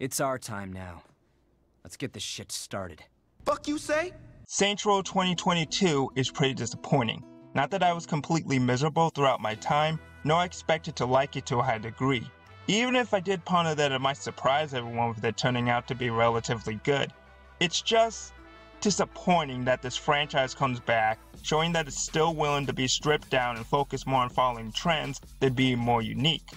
It's our time now. Let's get this shit started. Fuck you say? Saints Row 2022 is pretty disappointing. Not that I was completely miserable throughout my time, nor I expected to like it to a high degree. Even if I did ponder that it might surprise everyone with it turning out to be relatively good. It's just disappointing that this franchise comes back, showing that it's still willing to be stripped down and focus more on following trends than being more unique.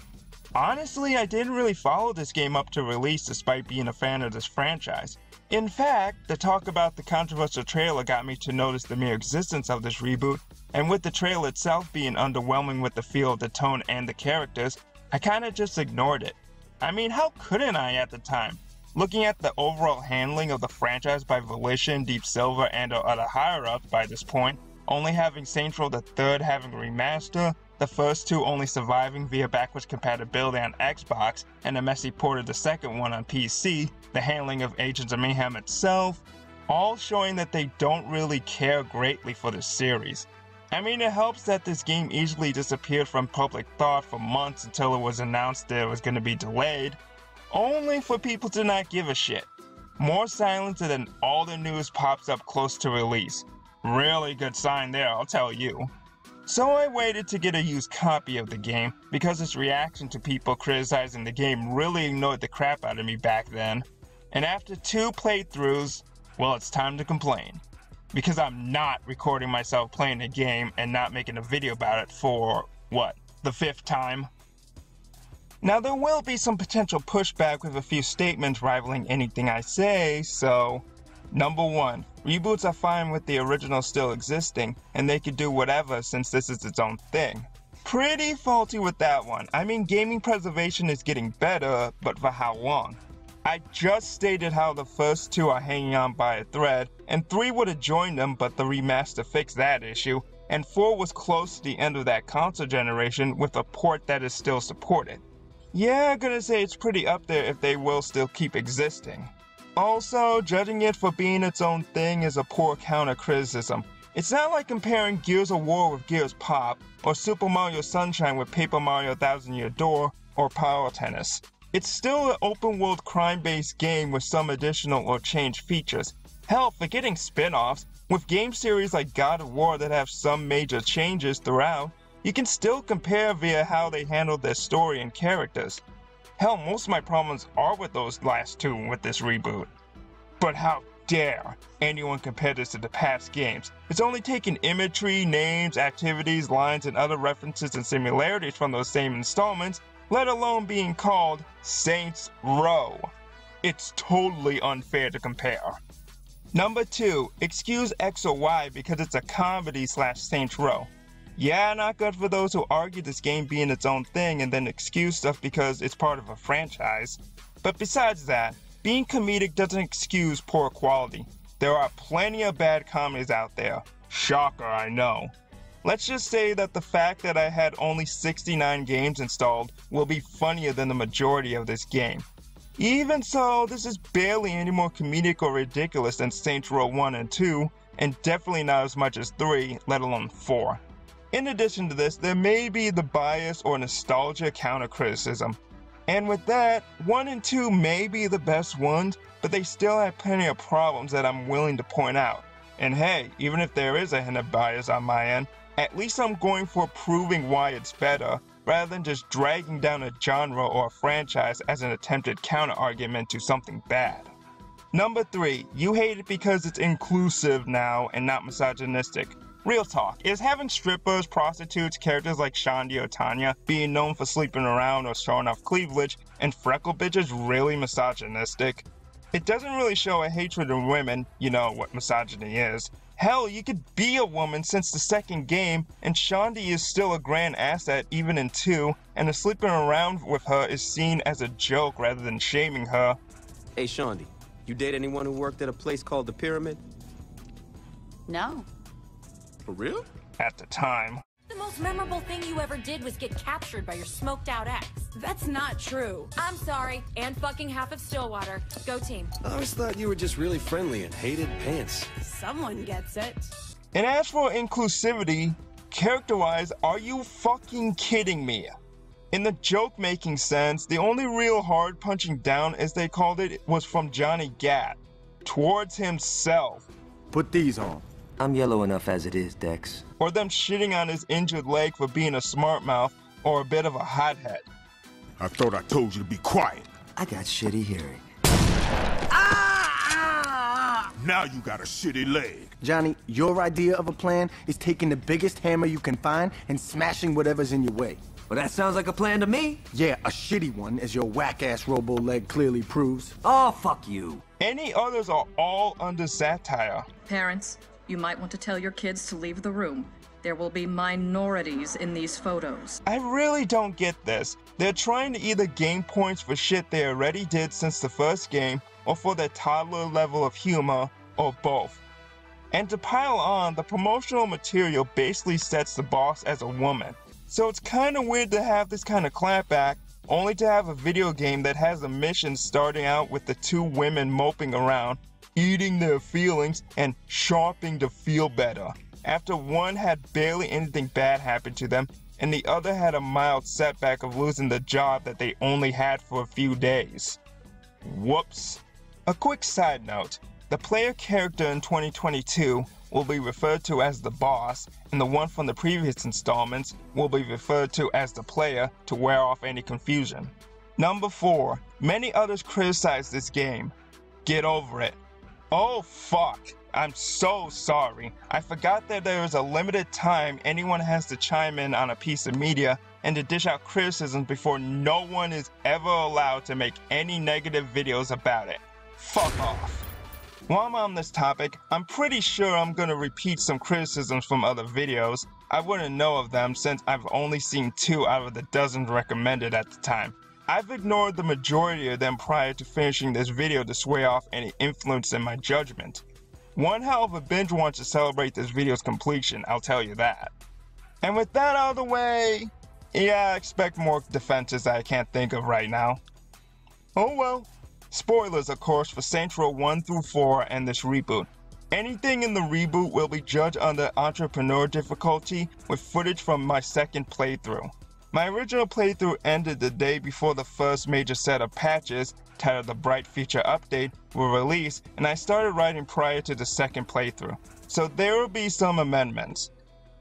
Honestly, I didn't really follow this game up to release despite being a fan of this franchise. In fact, the talk about the controversial trailer got me to notice the mere existence of this reboot, and with the trailer itself being underwhelming with the feel, the tone, and the characters, I kinda just ignored it. I mean, how couldn't I at the time? Looking at the overall handling of the franchise by Volition, Deep Silver, and other higher-ups by this point, only having Saints Row the Third having a remaster, the first two only surviving via backwards compatibility on Xbox, and a messy port of the second one on PC, the handling of Agents of Mayhem itself, all showing that they don't really care greatly for the series. I mean, it helps that this game easily disappeared from public thought for months until it was announced that it was going to be delayed, only for people to not give a shit. More silence than all the news pops up close to release. Really good sign there, I'll tell you. So I waited to get a used copy of the game, because its reaction to people criticizing the game really ignored the crap out of me back then. And after two playthroughs, well, it's time to complain. Because I'm not recording myself playing a game and not making a video about it for, what, the fifth time? Now, there will be some potential pushback with a few statements rivaling anything I say, so. Number 1. Reboots are fine with the original still existing, and they could do whatever since this is its own thing. Pretty faulty with that one. I mean, gaming preservation is getting better, but for how long? I just stated how the first two are hanging on by a thread, and 3 would have joined them, but the remaster fixed that issue, and 4 was close to the end of that console generation with a port that is still supported. Yeah, I'm gonna say it's pretty up there if they will still keep existing. Also, judging it for being its own thing is a poor counter criticism. It's not like comparing Gears of War with Gears Pop, or Super Mario Sunshine with Paper Mario Thousand Year Door, or Power Tennis. It's still an open world crime based game with some additional or changed features. Hell, forgetting spin offs, with game series like God of War that have some major changes throughout, you can still compare via how they handled their story and characters. Hell, most of my problems are with those last two with this reboot. But how dare anyone compare this to the past games? It's only taken imagery, names, activities, lines, and other references and similarities from those same installments, let alone being called Saints Row. It's totally unfair to compare. Number 2, excuse X or Y because it's a comedy slash Saints Row. Yeah, not good for those who argue this game being its own thing and then excuse stuff because it's part of a franchise. But besides that, being comedic doesn't excuse poor quality. There are plenty of bad comedies out there. Shocker, I know. Let's just say that the fact that I had only 69 games installed will be funnier than the majority of this game. Even so, this is barely any more comedic or ridiculous than Saints Row 1 and 2, and definitely not as much as 3, let alone 4. In addition to this, there may be the bias or nostalgia counter criticism. And with that, 1 and 2 may be the best ones, but they still have plenty of problems that I'm willing to point out. And hey, even if there is a hint of bias on my end, at least I'm going for proving why it's better, rather than just dragging down a genre or a franchise as an attempted counter argument to something bad. Number 3, you hate it because it's inclusive now and not misogynistic. Real talk, is having strippers, prostitutes, characters like Shaundi or Tanya being known for sleeping around or showing off cleavage, and freckle bitches really misogynistic? It doesn't really show a hatred of women, you know what misogyny is. Hell, you could be a woman since the second game, and Shaundi is still a grand asset even in 2, and the sleeping around with her is seen as a joke rather than shaming her. Hey, Shaundi, you date anyone who worked at a place called the Pyramid? No. For real? At the time. The most memorable thing you ever did was get captured by your smoked out ex. That's not true. I'm sorry, and fucking half of Stillwater. Go team. I always thought you were just really friendly and hated pants. Someone gets it. And as for inclusivity, character wise, are you fucking kidding me? In the joke making sense, the only real hard punching down, as they called it, was from Johnny Gat towards himself. Put these on. I'm yellow enough as it is, Dex. Or them shitting on his injured leg for being a smart mouth or a bit of a hothead. I thought I told you to be quiet. I got shitty hearing. Now you got a shitty leg. Johnny, your idea of a plan is taking the biggest hammer you can find and smashing whatever's in your way. Well, that sounds like a plan to me. Yeah, a shitty one, as your whack-ass robo leg clearly proves. Oh, fuck you. Any others are all under satire. Parents, you might want to tell your kids to leave the room. There will be minorities in these photos. I really don't get this. They're trying to either gain points for shit they already did since the first game, or for their toddler level of humor, or both. And to pile on, the promotional material basically sets the boss as a woman. So it's kinda weird to have this kind of clapback, only to have a video game that has a mission starting out with the two women moping around, eating their feelings, and shopping to feel better. After one had barely anything bad happen to them, and the other had a mild setback of losing the job that they only had for a few days. Whoops. A quick side note the player character in 2022 will be referred to as the boss, and the one from the previous installments will be referred to as the player to wear off any confusion. Number 4. Many others criticize this game. Get over it. Oh fuck. I'm so sorry. I forgot that there is a limited time anyone has to chime in on a piece of media and to dish out criticisms before no one is ever allowed to make any negative videos about it. Fuck off. While I'm on this topic, I'm pretty sure I'm gonna repeat some criticisms from other videos. I wouldn't know of them since I've only seen two out of the dozens recommended at the time. I've ignored the majority of them prior to finishing this video to sway off any influence in my judgment. One hell of a binge watch to celebrate this video's completion, I'll tell you that. And with that out of the way, yeah, I expect more defenses I can't think of right now. Oh well. Spoilers, of course, for Saints Row 1 through 4 and this reboot. Anything in the reboot will be judged under Entrepreneur difficulty with footage from my second playthrough. My original playthrough ended the day before the first major set of patches, titled the Bright Future Update, were released, and I started writing prior to the second playthrough. So there will be some amendments.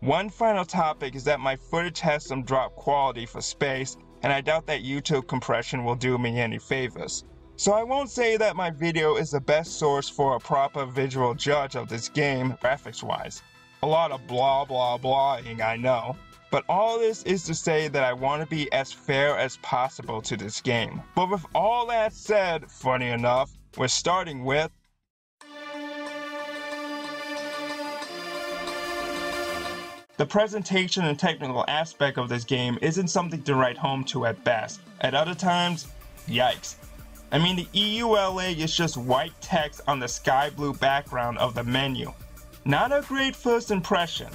One final topic is that my footage has some drop quality for space, and I doubt that YouTube compression will do me any favors. So I won't say that my video is the best source for a proper visual judge of this game, graphics wise. A lot of blah blah blahing, I know. But all this is to say that I want to be as fair as possible to this game. But with all that said, funny enough, we're starting with The presentation and technical aspect of this game isn't something to write home to at best. At other times, yikes. I mean, the EULA is just white text on the sky blue background of the menu. Not a great first impression.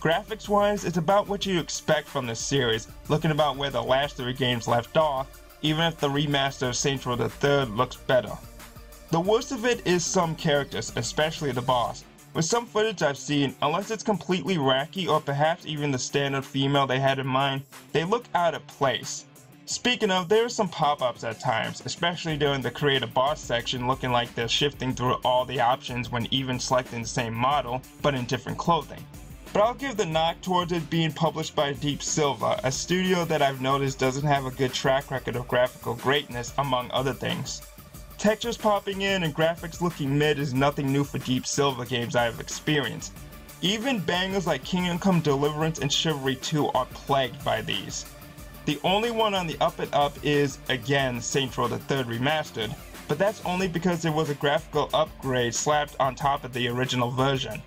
Graphics wise, it's about what you expect from this series, looking about where the last three games left off, even if the remaster of Saints Row III looks better. The worst of it is some characters, especially the boss. With some footage I've seen, unless it's completely racky or perhaps even the standard female they had in mind, they look out of place. Speaking of, there are some pop-ups at times, especially during the create a boss section looking like they're shifting through all the options when even selecting the same model, but in different clothing. But I'll give the knock towards it being published by Deep Silver, a studio that I've noticed doesn't have a good track record of graphical greatness, among other things. Textures popping in and graphics looking mid is nothing new for Deep Silver games I have experienced. Even bangers like Kingdom Come Deliverance and Chivalry 2 are plagued by these. The only one on the up and up is, again, Saints Row the 3rd Remastered, but that's only because there was a graphical upgrade slapped on top of the original version.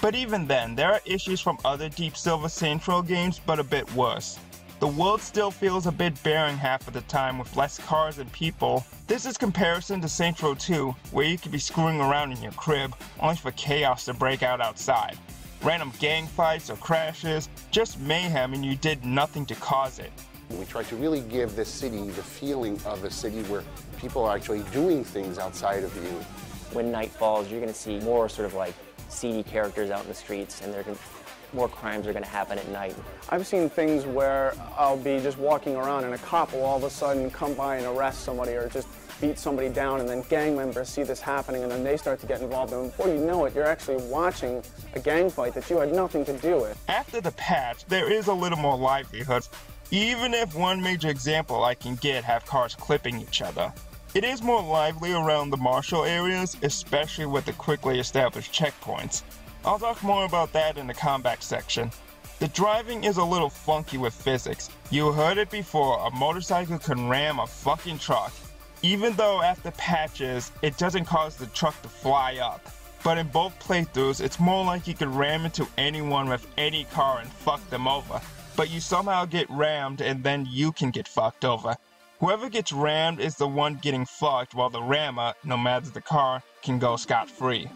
But even then, there are issues from other Deep Silver Saints Row games, but a bit worse. The world still feels a bit barren half of the time with less cars and people. This is comparison to Saints Row 2, where you could be screwing around in your crib, only for chaos to break out outside. Random gang fights or crashes, just mayhem and you did nothing to cause it. We try to really give this city the feeling of a city where people are actually doing things outside of you. When night falls, you're going to see more sort of like seedy characters out in the streets, and they're going more crimes are going to happen at night. I've seen things where I'll be just walking around and a cop will all of a sudden come by and arrest somebody or just beat somebody down and then gang members see this happening and then they start to get involved and before you know it you're actually watching a gang fight that you had nothing to do with. After the patch, there is a little more livelihood, even if one major example I can get have cars clipping each other. It is more lively around the marshal areas, especially with the quickly established checkpoints. I'll talk more about that in the combat section. The driving is a little funky with physics. You heard it before, a motorcycle can ram a fucking truck, even though after patches, it doesn't cause the truck to fly up. But in both playthroughs, it's more like you could ram into anyone with any car and fuck them over. But you somehow get rammed and then you can get fucked over. Whoever gets rammed is the one getting fucked while the rammer, no matter the car, can go scot-free.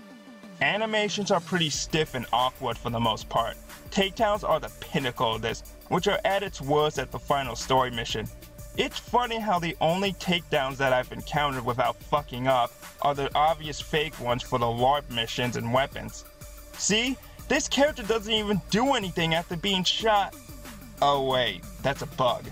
Animations are pretty stiff and awkward for the most part. Takedowns are the pinnacle of this, which are at its worst at the final story mission. It's funny how the only takedowns that I've encountered without fucking up are the obvious fake ones for the LARP missions and weapons. See, this character doesn't even do anything after being shot. Oh wait, that's a bug.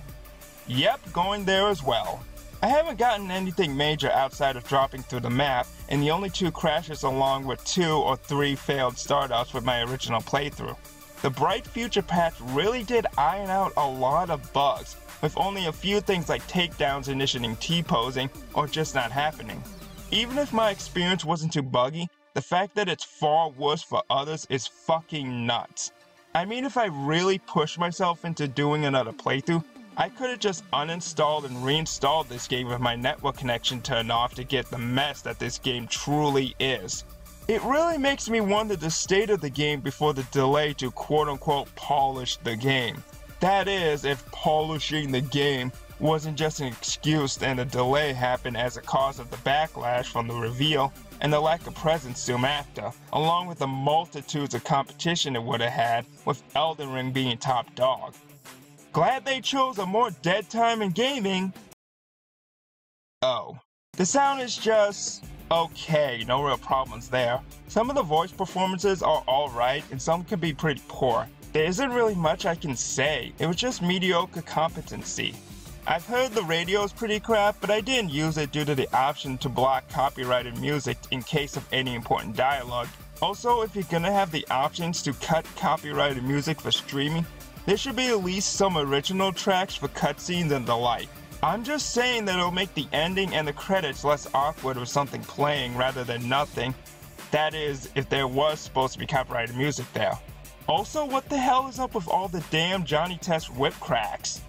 Yep, going there as well. I haven't gotten anything major outside of dropping through the map, and the only two crashes along with two or three failed startups with my original playthrough. The Bright Future patch really did iron out a lot of bugs, with only a few things like takedowns initiating T-posing or just not happening. Even if my experience wasn't too buggy, the fact that it's far worse for others is fucking nuts. I mean if I really push myself into doing another playthrough, I could have just uninstalled and reinstalled this game with my network connection turned off to get the mess that this game truly is. It really makes me wonder the state of the game before the delay to quote unquote polish the game. That is, if polishing the game wasn't just an excuse and the delay happened as a cause of the backlash from the reveal and the lack of presence soon after, along with the multitudes of competition it would have had, with Elden Ring being top dog. Glad they chose a more dead time in gaming. Oh. The sound is just okay, no real problems there. Some of the voice performances are alright and some can be pretty poor. There isn't really much I can say, it was just mediocre competency. I've heard the radio is pretty crap, but I didn't use it due to the option to block copyrighted music in case of any important dialogue. Also, if you're gonna have the options to cut copyrighted music for streaming, there should be at least some original tracks for cutscenes and the like. I'm just saying that it'll make the ending and the credits less awkward with something playing rather than nothing. That is, if there was supposed to be copyrighted music there. Also, what the hell is up with all the damn Johnny Test whip cracks?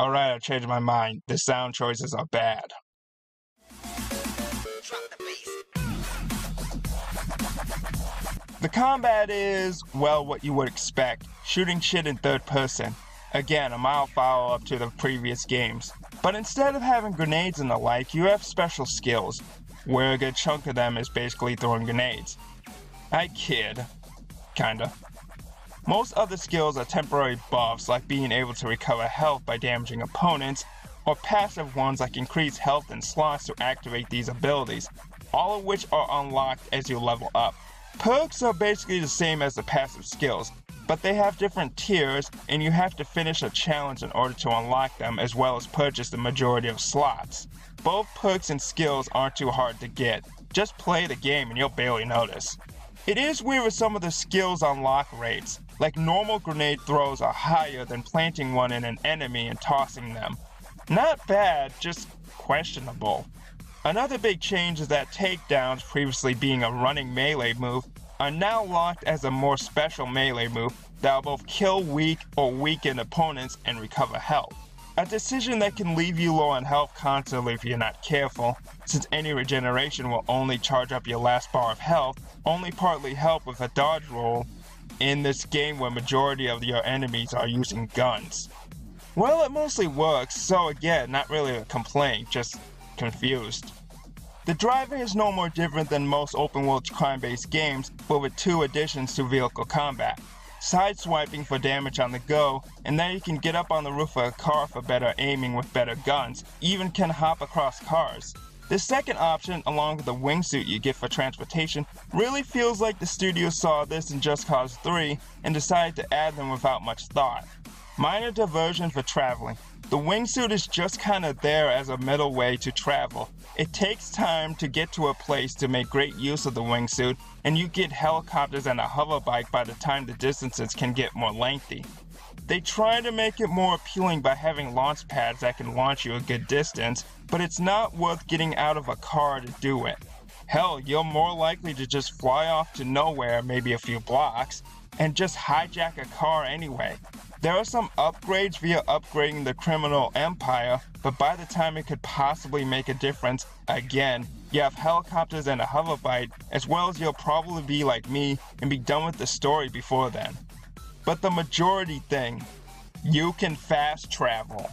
Alright, I changed my mind. The sound choices are bad. The combat is, well, what you would expect. Shooting shit in third person. Again, a mild follow up to the previous games. But instead of having grenades and the like, you have special skills, where a good chunk of them is basically throwing grenades. I kid. Kinda. Most other skills are temporary buffs like being able to recover health by damaging opponents, or passive ones like increase health and slots to activate these abilities, all of which are unlocked as you level up. Perks are basically the same as the passive skills, but they have different tiers and you have to finish a challenge in order to unlock them as well as purchase the majority of slots. Both perks and skills aren't too hard to get, just play the game and you'll barely notice. It is weird with some of the skills unlock rates, like normal grenade throws are higher than planting one in an enemy and tossing them. Not bad, just questionable. Another big change is that takedowns, previously being a running melee move, are now locked as a more special melee move that will both kill weak or weaken opponents and recover health. A decision that can leave you low on health constantly if you're not careful, since any regeneration will only charge up your last bar of health, only partly help with a dodge roll in this game where majority of your enemies are using guns. Well, it mostly works, so again, not really a complaint, just confused. The driving is no more different than most open world crime based games, but with two additions to vehicle combat sideswiping for damage on the go, and then you can get up on the roof of a car for better aiming with better guns, even can hop across cars. The second option, along with the wingsuit you get for transportation, really feels like the studio saw this in Just Cause 3 and decided to add them without much thought. Minor diversion for traveling. The wingsuit is just kinda there as a middle way to travel. It takes time to get to a place to make great use of the wingsuit, and you get helicopters and a hover bike by the time the distances can get more lengthy. They try to make it more appealing by having launch pads that can launch you a good distance, but it's not worth getting out of a car to do it. Hell, you're more likely to just fly off to nowhere, maybe a few blocks, and just hijack a car anyway. There are some upgrades via upgrading the criminal empire, but by the time it could possibly make a difference, again, you have helicopters and a hoverbike, as well as you'll probably be like me and be done with the story before then. But the majority thing, you can fast travel.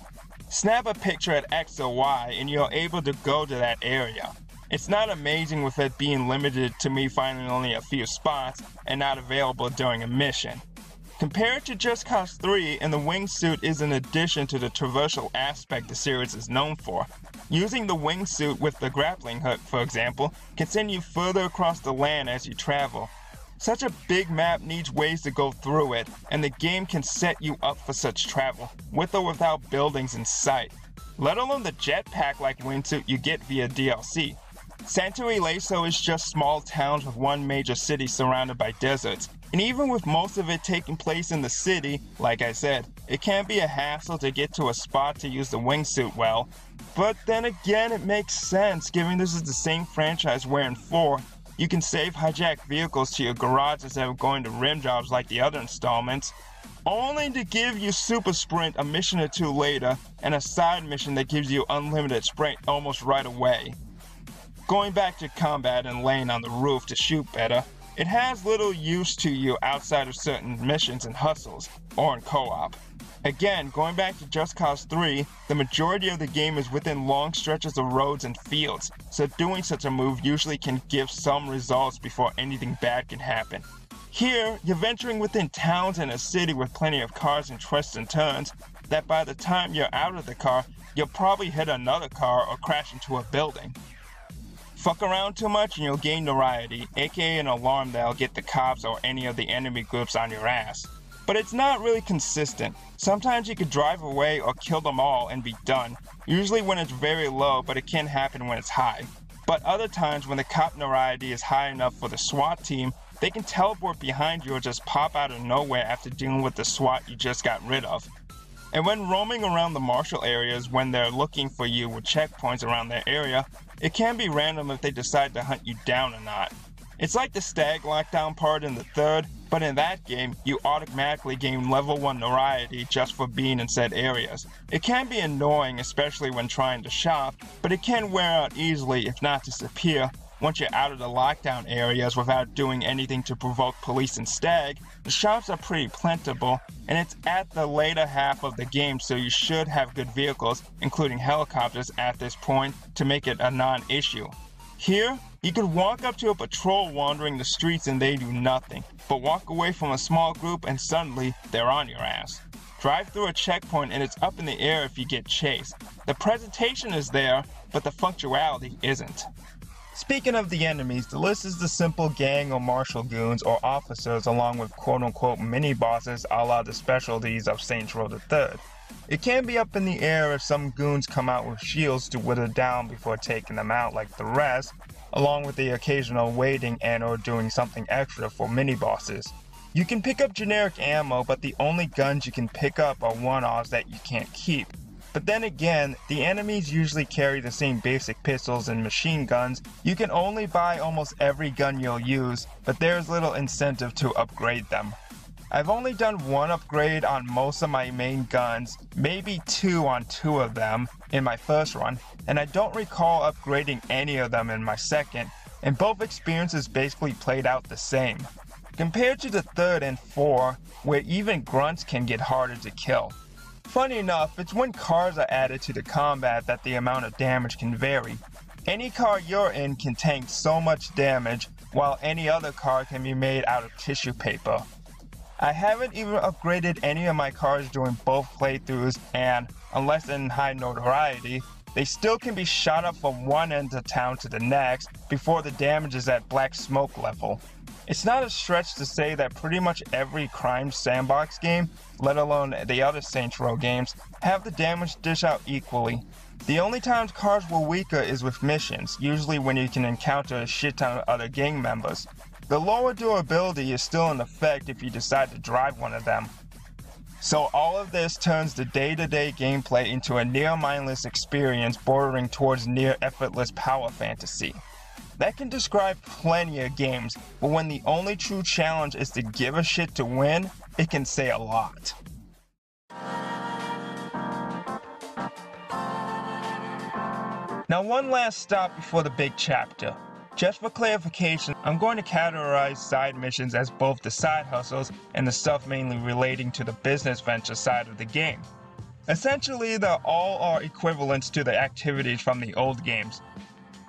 Snap a picture at X or Y and you're able to go to that area. It's not amazing with it being limited to me finding only a few spots and not available during a mission. Compared to Just Cause 3, and the wingsuit is an addition to the traversal aspect the series is known for. Using the wingsuit with the grappling hook, for example, can send you further across the land as you travel. Such a big map needs ways to go through it, and the game can set you up for such travel, with or without buildings in sight. Let alone the jetpack like wingsuit you get via DLC. Santo Ileso is just small towns with one major city surrounded by deserts, and even with most of it taking place in the city, like I said, it can be a hassle to get to a spot to use the wingsuit well. But then again, it makes sense given this is the same franchise where in 4, you can save hijacked vehicles to your garage instead of going to rim jobs like the other installments, only to give you Super Sprint a mission or two later and a side mission that gives you unlimited sprint almost right away. Going back to combat and laying on the roof to shoot better, it has little use to you outside of certain missions and hustles, or in co-op. Again, going back to Just Cause 3, the majority of the game is within long stretches of roads and fields, so doing such a move usually can give some results before anything bad can happen. Here, you're venturing within towns and a city with plenty of cars and twists and turns, that by the time you're out of the car, you'll probably hit another car or crash into a building. Fuck around too much and you'll gain notoriety, aka an alarm that'll get the cops or any of the enemy groups on your ass. But it's not really consistent. Sometimes you could drive away or kill them all and be done, usually when it's very low, but it can happen when it's high. But other times when the cop notoriety is high enough for the SWAT team, they can teleport behind you or just pop out of nowhere after dealing with the SWAT you just got rid of. And when roaming around the marshal areas when they're looking for you with checkpoints around their area, it can be random if they decide to hunt you down or not. It's like the stag lockdown part in the third, but in that game, you automatically gain level 1 notoriety just for being in said areas. It can be annoying, especially when trying to shop, but it can wear out easily if not disappear once you're out of the lockdown areas without doing anything to provoke police and stag, the shops are pretty plentiful, and it's at the later half of the game so you should have good vehicles, including helicopters at this point, to make it a non-issue. Here, you could walk up to a patrol wandering the streets and they do nothing, but walk away from a small group and suddenly they're on your ass. Drive through a checkpoint and it's up in the air if you get chased. The presentation is there, but the functionality isn't. Speaking of the enemies, the list is the simple gang or martial goons or officers along with quote unquote mini bosses a la the specialties of Saints Row III. It can be up in the air if some goons come out with shields to wither down before taking them out like the rest, along with the occasional waiting and or doing something extra for mini bosses. You can pick up generic ammo, but the only guns you can pick up are one-offs that you can't keep. But then again, the enemies usually carry the same basic pistols and machine guns. You can only buy almost every gun you'll use, but there's little incentive to upgrade them. I've only done one upgrade on most of my main guns, maybe two on two of them in my first run, and I don't recall upgrading any of them in my second, and both experiences basically played out the same. Compared to the third and four, where even grunts can get harder to kill. Funny enough, it's when cars are added to the combat that the amount of damage can vary. Any car you're in can tank so much damage, while any other car can be made out of tissue paper. I haven't even upgraded any of my cars during both playthroughs and, unless in high notoriety, they still can be shot up from one end of town to the next before the damage is at black smoke level. It's not a stretch to say that pretty much every crime sandbox game, let alone the other Saints Row games, have the damage dish out equally. The only times cars were weaker is with missions, usually when you can encounter a shit ton of other gang members. The lower durability is still in effect if you decide to drive one of them. So all of this turns the day-to-day gameplay into a near mindless experience bordering towards near effortless power fantasy. That can describe plenty of games, but when the only true challenge is to give a shit to win, it can say a lot. Now one last stop before the big chapter. Just for clarification, I'm going to categorize side missions as both the side hustles and the stuff mainly relating to the business venture side of the game. Essentially, they all are equivalents to the activities from the old games,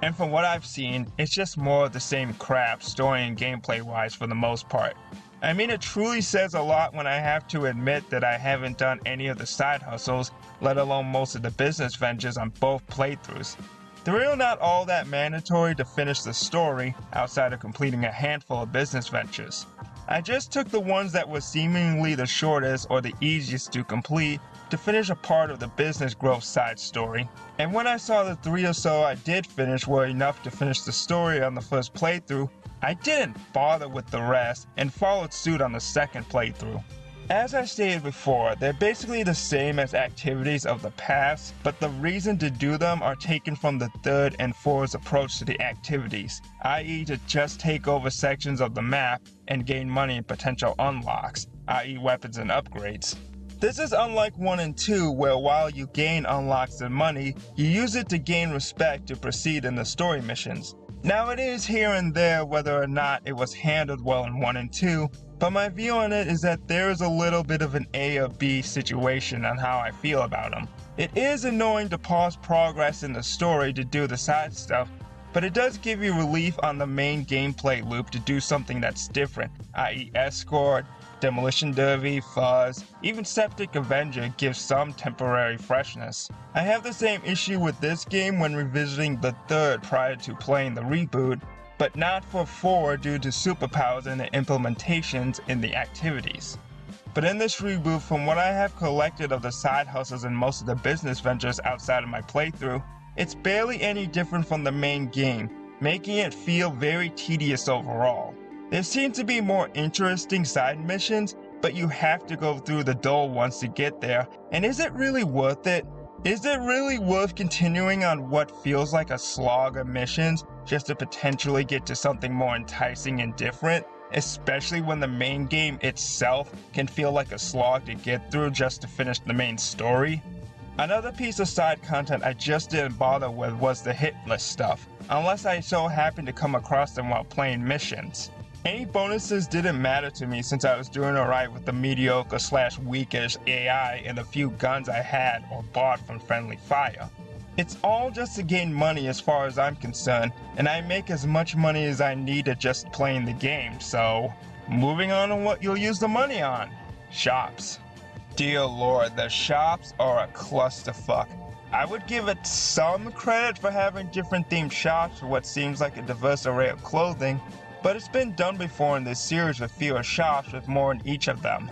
and from what I've seen, it's just more of the same crap, story and gameplay wise for the most part. I mean, it truly says a lot when I have to admit that I haven't done any of the side hustles, let alone most of the business ventures on both playthroughs. They're really not all that mandatory to finish the story, outside of completing a handful of business ventures. I just took the ones that were seemingly the shortest or the easiest to complete to finish a part of the business growth side story. And when I saw the three or so I did finish were enough to finish the story on the first playthrough, I didn't bother with the rest and followed suit on the second playthrough. As I stated before, they're basically the same as activities of the past, but the reason to do them are taken from the third and fourth approach to the activities, i.e. to just take over sections of the map and gain money and potential unlocks, i.e. weapons and upgrades. This is unlike 1 and 2 where while you gain unlocks and money, you use it to gain respect to proceed in the story missions. Now it is here and there whether or not it was handled well in 1 and 2, but my view on it is that there is a little bit of an A or B situation on how I feel about them. It is annoying to pause progress in the story to do the side stuff, but it does give you relief on the main gameplay loop to do something that's different, i.e. escort, Demolition Derby, Fuzz, even Septic Avenger gives some temporary freshness. I have the same issue with this game when revisiting the third prior to playing the reboot, but not for 4 due to superpowers and the implementations in the activities. But in this reboot, from what I have collected of the side hustles and most of the business ventures outside of my playthrough, it's barely any different from the main game, making it feel very tedious overall. There seem to be more interesting side missions, but you have to go through the dull ones to get there, and is it really worth it? Is it really worth continuing on what feels like a slog of missions just to potentially get to something more enticing and different? Especially when the main game itself can feel like a slog to get through just to finish the main story? Another piece of side content I just didn't bother with was the hit list stuff, unless I so happened to come across them while playing missions. Any bonuses didn't matter to me since I was doing alright with the mediocre slash weakish AI and the few guns I had or bought from Friendly Fire. It's all just to gain money as far as I'm concerned, and I make as much money as I need to just playing the game, so moving on to what you'll use the money on. Shops. Dear lord, the shops are a clusterfuck. I would give it some credit for having different themed shops for what seems like a diverse array of clothing, but it's been done before in this series with fewer shops with more in each of them.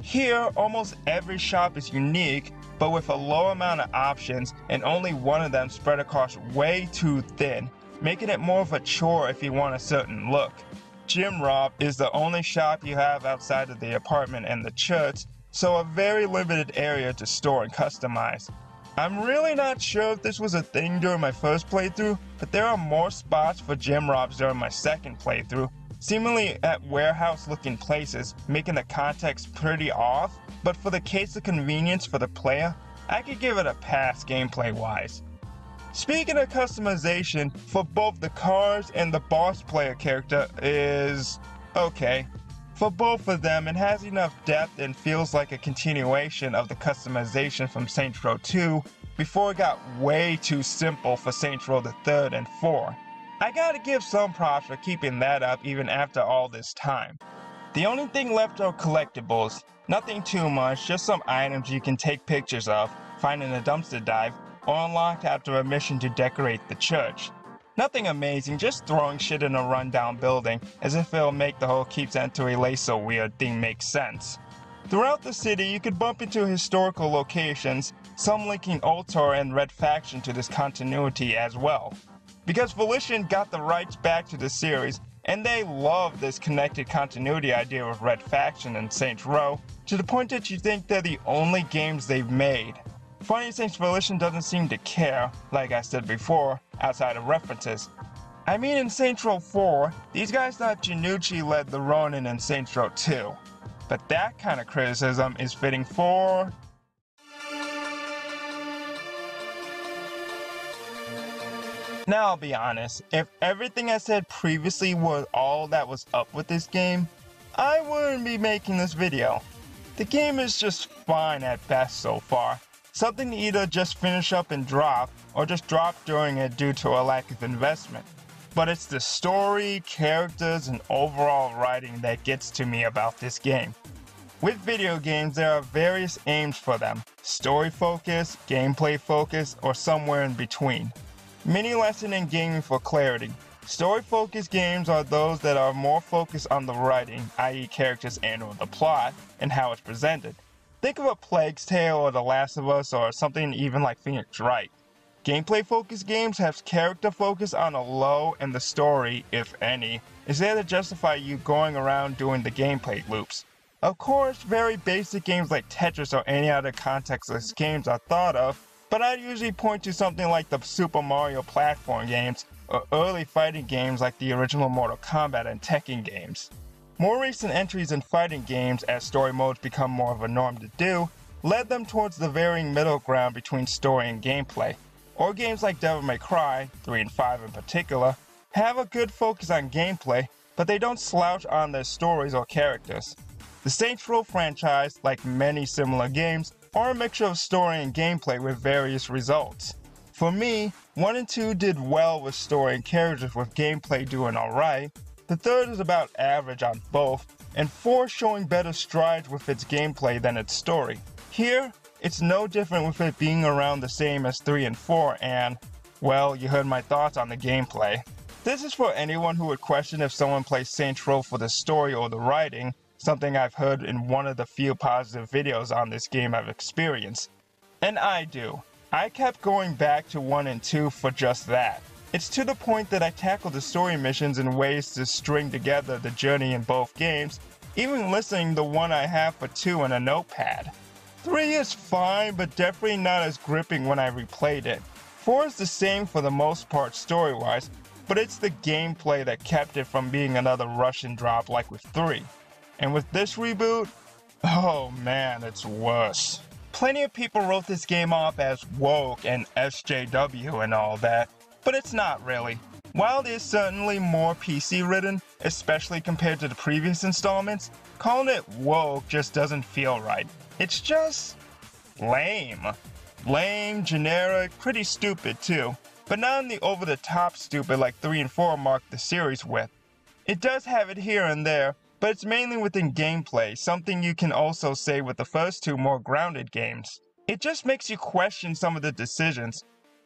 Here, almost every shop is unique, but with a low amount of options and only one of them spread across way too thin, making it more of a chore if you want a certain look. Jim Rob is the only shop you have outside of the apartment and the church, so a very limited area to store and customize. I'm really not sure if this was a thing during my first playthrough, but there are more spots for Jim Robs during my second playthrough, seemingly at warehouse looking places, making the context pretty off, but for the case of convenience for the player, I could give it a pass gameplay wise. Speaking of customization, for both the cars and the boss player character is okay. For both of them, it has enough depth and feels like a continuation of the customization from Saints Row 2 before it got way too simple for Saints Row the 3rd and 4. I gotta give some props for keeping that up even after all this time. The only thing left are collectibles. Nothing too much, just some items you can take pictures of, find in a dumpster dive, or unlocked after a mission to decorate the church. Nothing amazing, just throwing shit in a rundown building, as if it'll make the whole keep Santo Ileso weird thing make sense. Throughout the city, you could bump into historical locations, some linking Ultor and Red Faction to this continuity as well. Because Volition got the rights back to the series, and they love this connected continuity idea with Red Faction and Saints Row, to the point that you think they're the only games they've made. Funny Saints Volition doesn't seem to care, like I said before, outside of references. I mean in Saints Row 4, these guys thought Janucci led the Ronin in Saints Row 2. But that kind of criticism is fitting for... Now I'll be honest, if everything I said previously was all that was up with this game, I wouldn't be making this video. The game is just fine at best so far, something to either just finish up and drop, or just drop during it due to a lack of investment. But it's the story, characters, and overall writing that gets to me about this game. With video games, there are various aims for them story focus, gameplay focus, or somewhere in between. Mini lesson in gaming for clarity. Story focused games are those that are more focused on the writing, i.e., characters and or the plot, and how it's presented. Think of a Plague's Tale or The Last of Us or something even like Phoenix Wright. Gameplay focused games have character focus on a low and the story, if any, is there to justify you going around doing the gameplay loops. Of course, very basic games like Tetris or any other contextless games are thought of, but I'd usually point to something like the Super Mario platform games or early fighting games like the original Mortal Kombat and Tekken games. More recent entries in fighting games, as story modes become more of a norm to do, led them towards the varying middle ground between story and gameplay. Or games like Devil May Cry, 3 and 5 in particular, have a good focus on gameplay, but they don't slouch on their stories or characters. The Saints Row franchise, like many similar games, are a mixture of story and gameplay with various results. For me, 1 and 2 did well with story and characters with gameplay doing alright, the third is about average on both, and 4 showing better strides with its gameplay than its story. Here, it's no different with it being around the same as 3 and 4 and, well, you heard my thoughts on the gameplay. This is for anyone who would question if someone plays Saints Row for the story or the writing, something I've heard in one of the few positive videos on this game I've experienced. And I do. I kept going back to 1 and 2 for just that. It's to the point that I tackle the story missions in ways to string together the journey in both games, even listing the one I have for 2 in a notepad. 3 is fine, but definitely not as gripping when I replayed it. 4 is the same for the most part story wise, but it's the gameplay that kept it from being another Russian drop like with 3. And with this reboot, oh man, it's worse. Plenty of people wrote this game off as woke and SJW and all that, but it's not really. While it is certainly more PC ridden, especially compared to the previous installments, calling it woke just doesn't feel right. It's just lame. Lame, generic, pretty stupid too, but not in the over the top stupid like 3 and 4 marked the series with. It does have it here and there, but it's mainly within gameplay, something you can also say with the first two more grounded games. It just makes you question some of the decisions,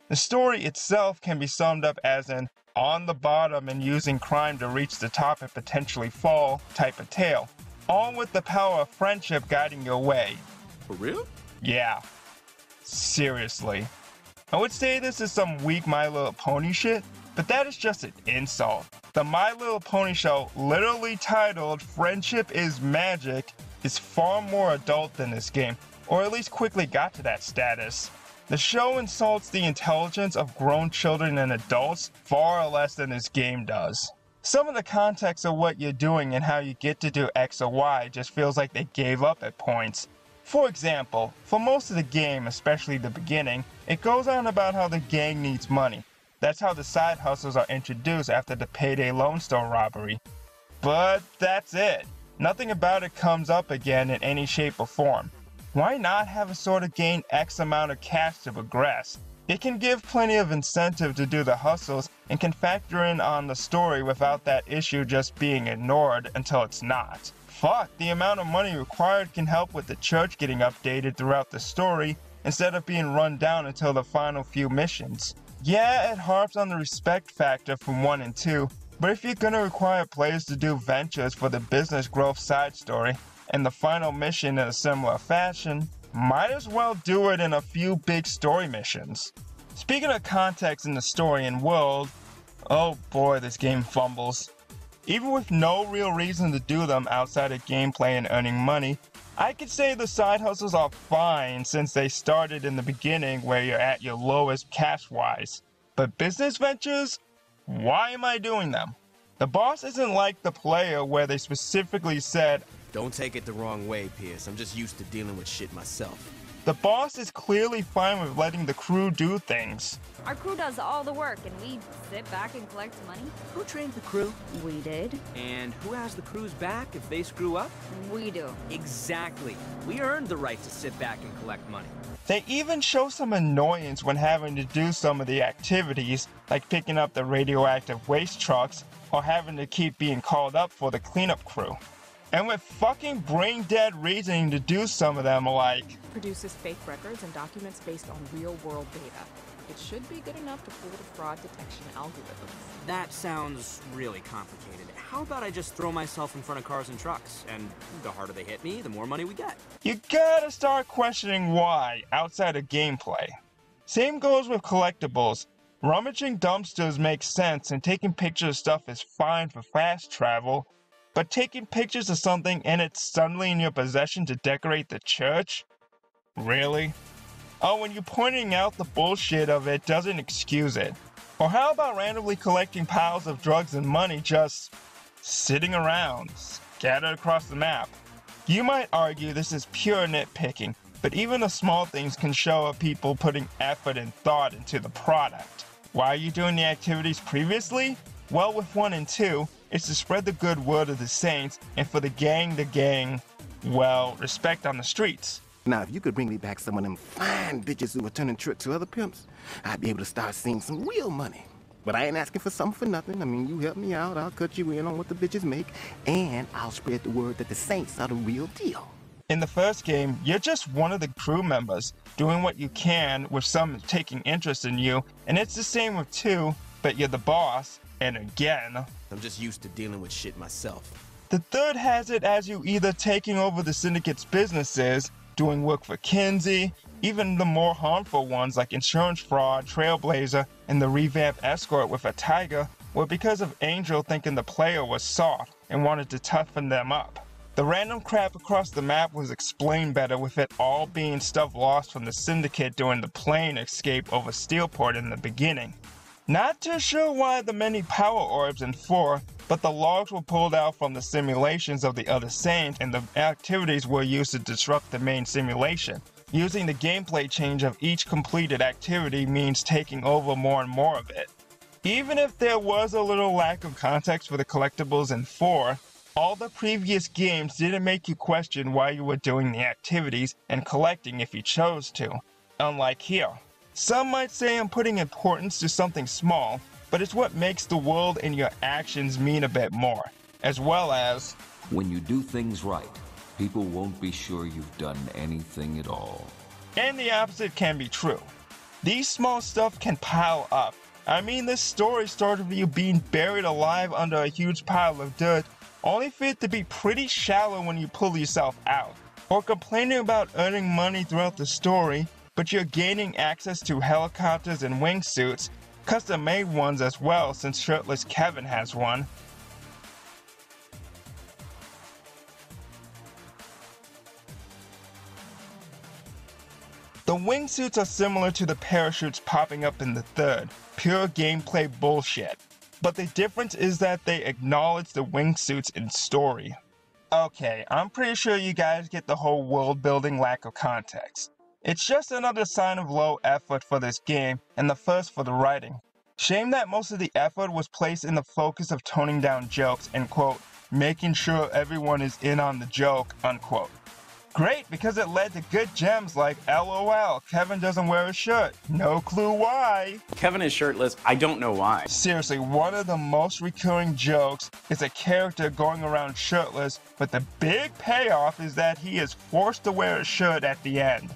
the story itself can be summed up as an on the bottom and using crime to reach the top and potentially fall type of tale, all with the power of friendship guiding your way. For real? Yeah. Seriously. I would say this is some weak My Little Pony shit, but that is just an insult. The My Little Pony show, literally titled Friendship is Magic, is far more adult than this game, or at least quickly got to that status. The show insults the intelligence of grown children and adults far less than this game does. Some of the context of what you're doing and how you get to do X or Y just feels like they gave up at points. For example, for most of the game, especially the beginning, it goes on about how the gang needs money. That's how the side hustles are introduced after the Payday Lone Star robbery. But that's it. Nothing about it comes up again in any shape or form. Why not have a sort of gain X amount of cash to progress? It can give plenty of incentive to do the hustles and can factor in on the story without that issue just being ignored until it's not. Fuck, the amount of money required can help with the church getting updated throughout the story instead of being run down until the final few missions. Yeah, it harps on the respect factor from 1 and 2, but if you're gonna require players to do ventures for the business growth side story, and the final mission in a similar fashion, might as well do it in a few big story missions. Speaking of context in the story and world, oh boy, this game fumbles. Even with no real reason to do them outside of gameplay and earning money, I could say the side hustles are fine since they started in the beginning where you're at your lowest cash wise. But business ventures? Why am I doing them? The boss isn't like the player where they specifically said, Don't take it the wrong way, Pierce. I'm just used to dealing with shit myself. The boss is clearly fine with letting the crew do things. Our crew does all the work and we sit back and collect money. Who trained the crew? We did. And who has the crew's back if they screw up? We do. Exactly. We earned the right to sit back and collect money. They even show some annoyance when having to do some of the activities, like picking up the radioactive waste trucks or having to keep being called up for the cleanup crew. And with fucking brain dead reasoning to do some of them like produces fake records and documents based on real world data. It should be good enough to fool the fraud detection algorithms. That sounds really complicated. How about I just throw myself in front of cars and trucks, and the harder they hit me, the more money we get? You gotta start questioning why outside of gameplay. Same goes with collectibles. Rummaging dumpsters makes sense and taking pictures of stuff is fine for fast travel, but taking pictures of something and it's suddenly in your possession to decorate the church? Really? Oh, when you're pointing out the bullshit of it doesn't excuse it. Or how about randomly collecting piles of drugs and money just sitting around, scattered across the map? You might argue this is pure nitpicking, but even the small things can show a people putting effort and thought into the product. Why are you doing the activities previously? Well, with 1 and 2, it's to spread the good word of the Saints and for the gang to gang, well, respect on the streets. Now, if you could bring me back some of them fine bitches who were turning tricks to other pimps, I'd be able to start seeing some real money. But I ain't asking for something for nothing. I mean, you help me out, I'll cut you in on what the bitches make, and I'll spread the word that the Saints are the real deal. In the first game, you're just one of the crew members, doing what you can with some taking interest in you, and it's the same with 2, but you're the boss, and again, I'm just used to dealing with shit myself. The third has it as you either taking over the syndicate's businesses, doing work for Kinzie, even the more harmful ones like insurance fraud, Trailblazer, and the revamped escort with a tiger, were because of Angel thinking the player was soft and wanted to toughen them up. The random crap across the map was explained better with it all being stuff lost from the Syndicate during the plane escape over Steelport in the beginning. Not too sure why the many power orbs in 4, but the logs were pulled out from the simulations of the other Saints and the activities were used to disrupt the main simulation. Using the gameplay change of each completed activity means taking over more and more of it. Even if there was a little lack of context for the collectibles in 4, all the previous games didn't make you question why you were doing the activities and collecting if you chose to, unlike here. Some might say I'm putting importance to something small, but it's what makes the world and your actions mean a bit more, as well as when you do things right, people won't be sure you've done anything at all. And the opposite can be true. These small stuff can pile up. I mean, this story started with you being buried alive under a huge pile of dirt, only for it to be pretty shallow when you pull yourself out. Or complaining about earning money throughout the story, but you're gaining access to helicopters and wingsuits, custom made ones as well since shirtless Kevin has one. The wingsuits are similar to the parachutes popping up in the third, pure gameplay bullshit. But the difference is that they acknowledge the wingsuits in story. Okay, I'm pretty sure you guys get the whole world building lack of context. It's just another sign of low effort for this game, and the first for the writing. Shame that most of the effort was placed in the focus of toning down jokes and quote, making sure everyone is in on the joke, unquote. Great, because it led to good gems like LOL, Kevin doesn't wear a shirt. No clue why. Kevin is shirtless, I don't know why. Seriously, one of the most recurring jokes is a character going around shirtless, but the big payoff is that he is forced to wear a shirt at the end.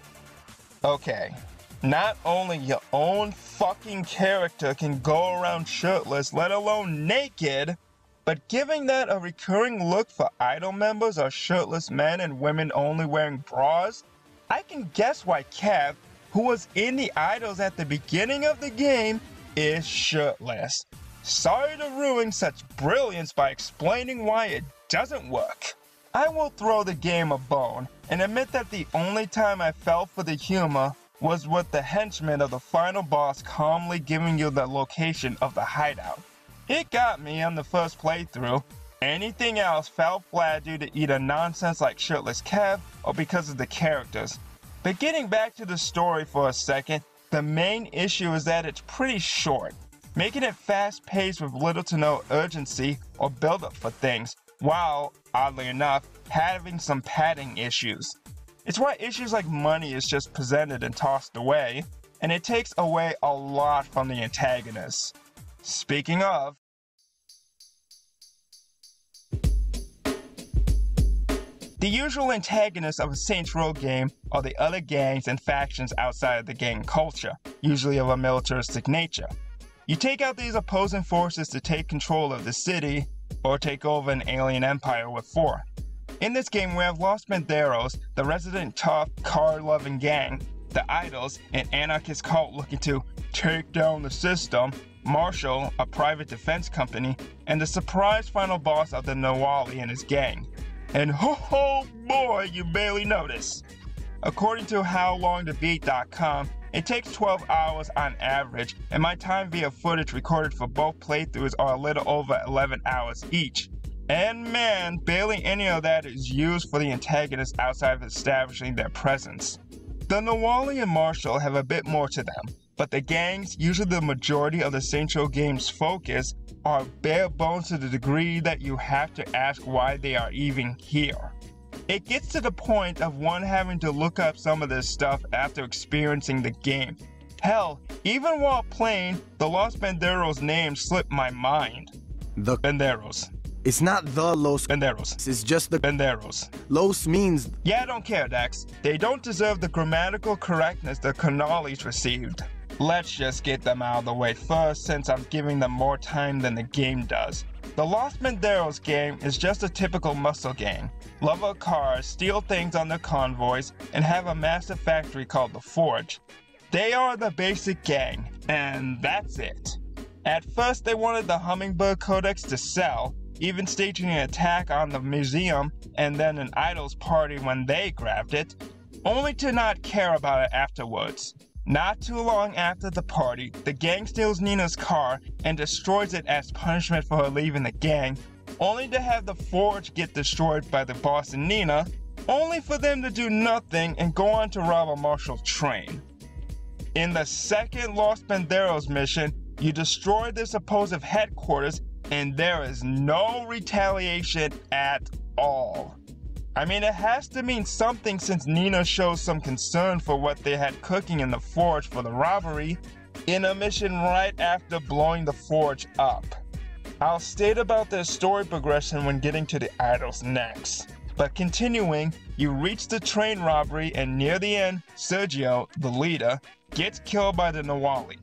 Okay, not only your own fucking character can go around shirtless, let alone naked, but giving that a recurring look for idol members are shirtless men and women only wearing bras, I can guess why Kev, who was in the idols at the beginning of the game, is shirtless. Sorry to ruin such brilliance by explaining why it doesn't work. I will throw the game a bone and admit that the only time I fell for the humor was with the henchman of the final boss calmly giving you the location of the hideout. It got me on the first playthrough. Anything else fell flat due to either nonsense like Shirtless Kev or because of the characters. But getting back to the story for a second, the main issue is that it's pretty short, making it fast paced with little to no urgency or build up for things, while, oddly enough, having some padding issues. It's why issues like money is just presented and tossed away, and it takes away a lot from the antagonist. Speaking of, The usual antagonists of a Saints Row game are the other gangs and factions outside of the gang culture, usually of a militaristic nature. You take out these opposing forces to take control of the city, or take over an alien empire with four. In this game, we have Los Panteros, the resident tough, car-loving gang, the Idols, an anarchist cult looking to take down the system, Marshall, a private defense company, and the surprise final boss of the Nahualli and his gang. And ho oh, ho boy, you barely notice. According to HowLongToBeat.com, it takes 12 hours on average, and my time via footage recorded for both playthroughs are a little over 11 hours each. And man, barely any of that is used for the antagonists outside of establishing their presence. The Nahualli and Marshall have a bit more to them, but the gangs, usually the majority of the Central game's focus, are bare bones to the degree that you have to ask why they are even here. It gets to the point of one having to look up some of this stuff after experiencing the game. Hell, even while playing, the Los Panteros name slipped my mind. The Panteros. It's not the Los Panteros. It's just the Panteros. Los means. Yeah, I don't care, Dex. They don't deserve the grammatical correctness the Carnales received. Let's just get them out of the way first since I'm giving them more time than the game does. The Los Panteros game is just a typical muscle gang. Love of cars, steal things on their convoys, and have a massive factory called the Forge. They are the basic gang, and that's it. At first, they wanted the Hummingbird Codex to sell, even staging an attack on the museum and then an idols party when they grabbed it, only to not care about it afterwards. Not too long after the party, the gang steals Neenah's car and destroys it as punishment for her leaving the gang, only to have the forge get destroyed by the boss and Neenah, only for them to do nothing and go on to rob a Marshall train. In the second Los Panteros mission, you destroy the supposed headquarters and there is no retaliation at all. I mean, it has to mean something since Neenah shows some concern for what they had cooking in the forge for the robbery in a mission right after blowing the forge up. I'll state about their story progression when getting to the idols next. But continuing, you reach the train robbery and near the end, Sergio, the leader, gets killed by the Nahualli.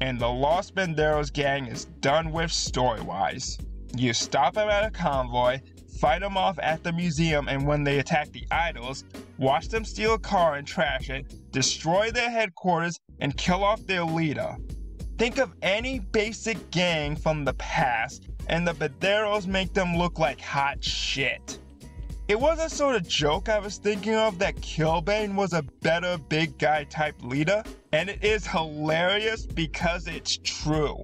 And the Los Panteros gang is done with story-wise. You stop them at a convoy, fight them off at the museum, and when they attack the idols, watch them steal a car and trash it, destroy their headquarters, and kill off their leader. Think of any basic gang from the past, and the Panteros make them look like hot shit. It was a sort of joke I was thinking of that Killbane was a better big guy type leader, and it is hilarious because it's true.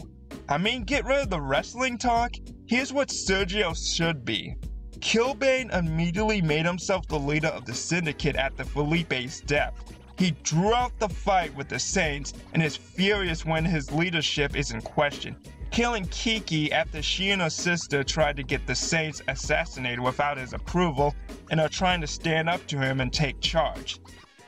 I mean, get rid of the wrestling talk. Here's what Sergio should be. Killbane immediately made himself the leader of the syndicate after Phillipe's death. He drew out the fight with the Saints and is furious when his leadership is in question, killing Kiki after she and her sister tried to get the Saints assassinated without his approval and are trying to stand up to him and take charge.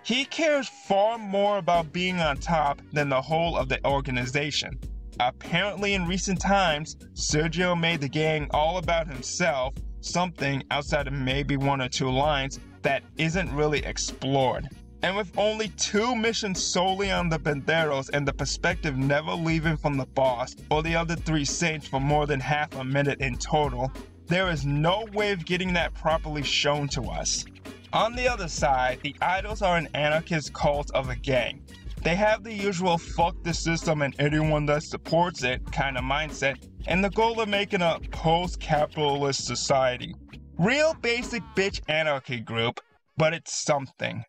He cares far more about being on top than the whole of the organization. Apparently, in recent times, Sergio made the gang all about himself something outside of maybe one or two lines that isn't really explored. And with only two missions solely on the Panteros and the perspective never leaving from the boss or the other three saints for more than half a minute in total, there is no way of getting that properly shown to us. On the other side, the idols are an anarchist cult of a gang. They have the usual fuck the system and anyone that supports it kind of mindset, and the goal of making a post capitalist society. Real basic bitch anarchy group, but it's something.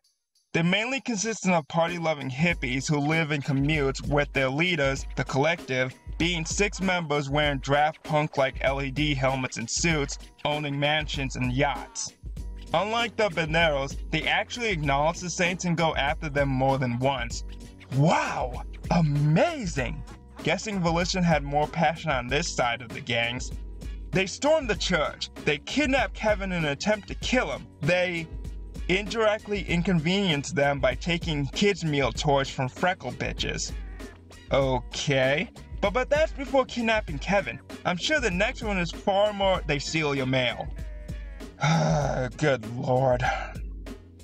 They're mainly consistent of party loving hippies who live in commutes with their leaders, the collective, being six members wearing Daft Punk like LED helmets and suits, owning mansions and yachts. Unlike the Panteros, they actually acknowledge the Saints and go after them more than once. Wow! Amazing! Guessing Volition had more passion on this side of the gangs. They storm the church. They kidnap Kevin in an attempt to kill him. They indirectly inconvenience them by taking kids' meal toys from freckle bitches. Okay. But but that's before kidnapping Kevin. I'm sure the next one is far more they steal your mail. Good lord.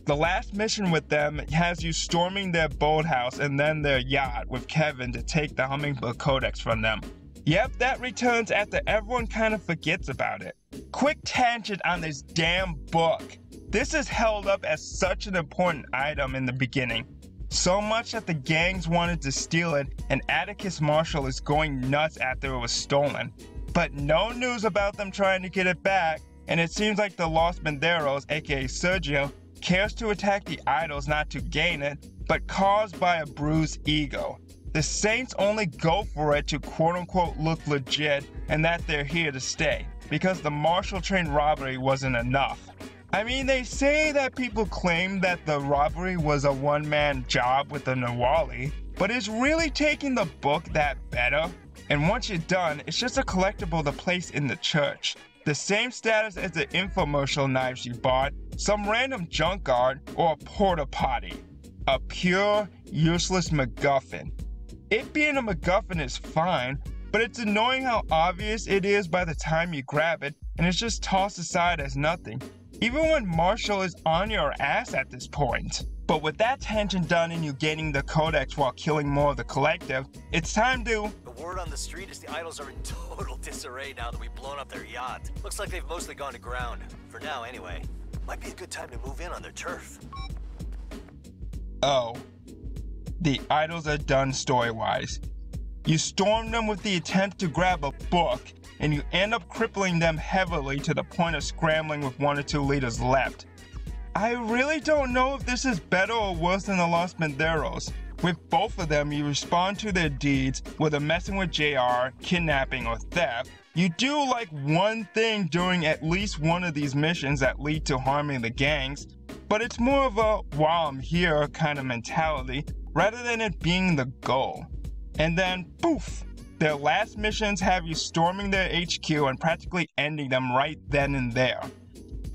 The last mission with them has you storming their boathouse and then their yacht with Kevin to take the Hummingbird Codex from them. Yep, that returns after everyone kind of forgets about it. Quick tangent on this damn book. This is held up as such an important item in the beginning. So much that the gangs wanted to steal it, and Atticus Marshall is going nuts after it was stolen. But no news about them trying to get it back, and it seems like the Lost Panteros, aka Sergio, cares to attack the idols not to gain it, but caused by a bruised ego. The Saints only go for it to quote unquote look legit and that they're here to stay, because the Marshall train robbery wasn't enough. I mean, they say that people claim that the robbery was a one man job with the Nahualli, but it's really taking the book that better? And once you're done, it's just a collectible to place in the church. The same status as the infomercial knives you bought, some random junk guard, or a porta potty. A pure, useless MacGuffin. It being a MacGuffin is fine, but it's annoying how obvious it is by the time you grab it and it's just tossed aside as nothing, even when Marshall is on your ass at this point. But with that tension done and you gaining the codex while killing more of the collective, it's time to The word on the street is the idols are in total disarray now that we've blown up their yacht. Looks like they've mostly gone to ground. For now, anyway. Might be a good time to move in on their turf. Oh. The idols are done story wise. You storm them with the attempt to grab a book, and you end up crippling them heavily to the point of scrambling with one or two leaders left. I really don't know if this is better or worse than the Los Panteros. With both of them, you respond to their deeds, whether messing with JR, kidnapping, or theft. You do like one thing during at least one of these missions that lead to harming the gangs, but it's more of a while I'm here kind of mentality rather than it being the goal. And then, poof, their last missions have you storming their HQ and practically ending them right then and there.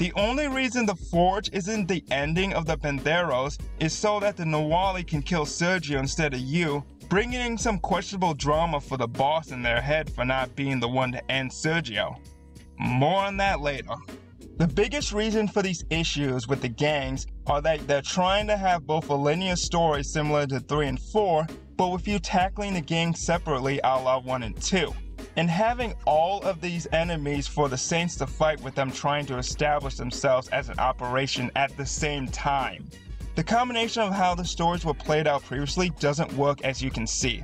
The only reason the Forge isn't the ending of the Panteros is so that the Nahualli can kill Sergio instead of you, bringing in some questionable drama for the boss in their head for not being the one to end Sergio. More on that later. The biggest reason for these issues with the gangs are that they're trying to have both a linear story similar to 3 and 4, but with you tackling the gangs separately a la 1 and 2 and having all of these enemies for the Saints to fight with them trying to establish themselves as an operation at the same time. The combination of how the stories were played out previously doesn't work as you can see.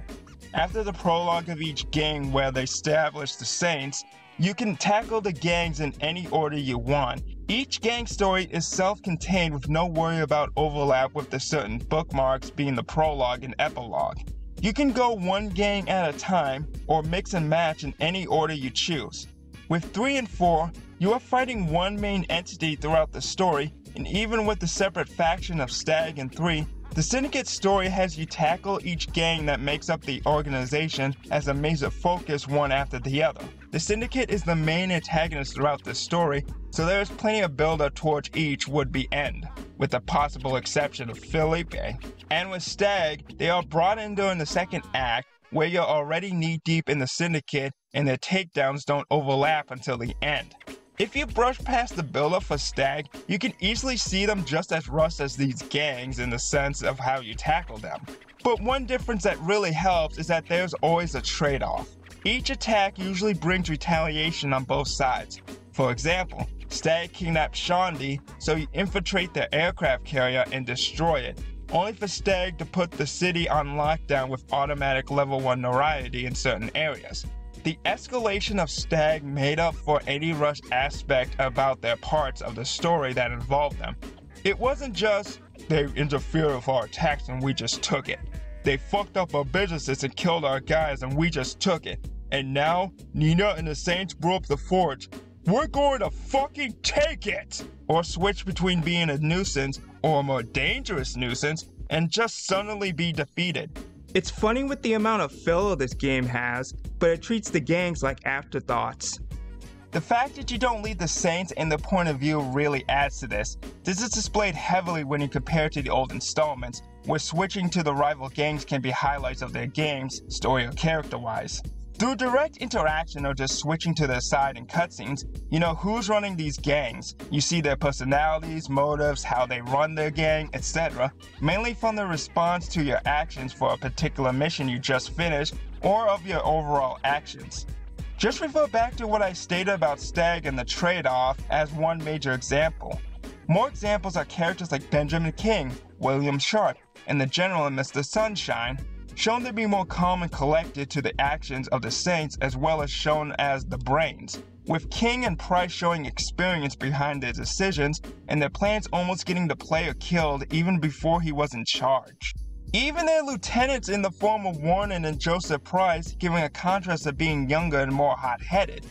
After the prologue of each gang where they establish the Saints, you can tackle the gangs in any order you want. Each gang story is self contained with no worry about overlap with the certain bookmarks being the prologue and epilogue. You can go one gang at a time or mix and match in any order you choose. With 3 and 4, you are fighting one main entity throughout the story, and even with the separate faction of Stag and 3, the Syndicate story has you tackle each gang that makes up the organization as a maze of focus one after the other. The Syndicate is the main antagonist throughout the story, so there is plenty of build up towards each would be end, with the possible exception of Phillipe. And with Stag, they are brought in during the second act, where you're already knee deep in the Syndicate and their takedowns don't overlap until the end. If you brush past the buildup for Stag, you can easily see them just as rushed as these gangs in the sense of how you tackle them. But one difference that really helps is that there's always a trade-off. Each attack usually brings retaliation on both sides. For example, Stag kidnapped Shaundi, so you infiltrate their aircraft carrier and destroy it, only for Stag to put the city on lockdown with automatic level 1 notoriety in certain areas. The escalation of Stag made up for any rush aspect about their parts of the story that involved them. It wasn't just, they interfered with our attacks and we just took it. They fucked up our businesses and killed our guys and we just took it. And now, Neenah and the Saints broke the forge. We're going to fucking take it! Or switch between being a nuisance or a more dangerous nuisance and just suddenly be defeated. It's funny with the amount of filler this game has, but it treats the gangs like afterthoughts. The fact that you don't lead the Saints in the point of view really adds to this. This is displayed heavily when you compare to the old installments, where switching to the rival gangs can be highlights of their games, story or character wise. Through direct interaction or just switching to their side in cutscenes, you know who's running these gangs. You see their personalities, motives, how they run their gang, etc. Mainly from the response to your actions for a particular mission you just finished or of your overall actions. Just refer back to what I stated about Stag and the trade-off as one major example. More examples are characters like Benjamin King, William Sharp, and the General in Mr. Sunshine, shown to be more calm and collected to the actions of the Saints as well as shown as the brains, with King and Price showing experience behind their decisions and their plans almost getting the player killed even before he was in charge. Even their lieutenants in the form of Warren and Joseph Price giving a contrast of being younger and more hot-headed.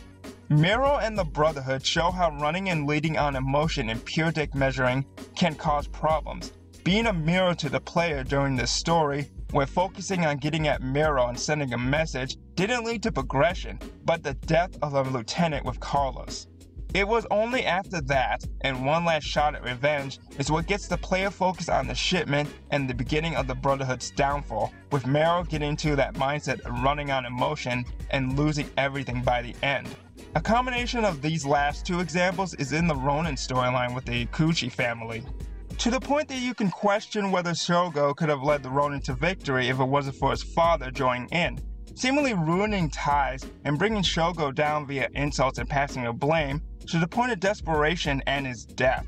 Maero and the Brotherhood show how running and leading on emotion and pure dick measuring can cause problems. Being a mirror to the player during this story where focusing on getting at Maero and sending a message didn't lead to progression, but the death of a lieutenant with Carlos. It was only after that, and one last shot at revenge, is what gets the player focused on the shipment and the beginning of the Brotherhood's downfall, with Maero getting into that mindset of running on emotion and losing everything by the end. A combination of these last two examples is in the Ronin storyline with the Akuji family, to the point that you can question whether Shogo could have led the Ronin to victory if it wasn't for his father joining in, seemingly ruining ties and bringing Shogo down via insults and passing of blame to the point of desperation and his death.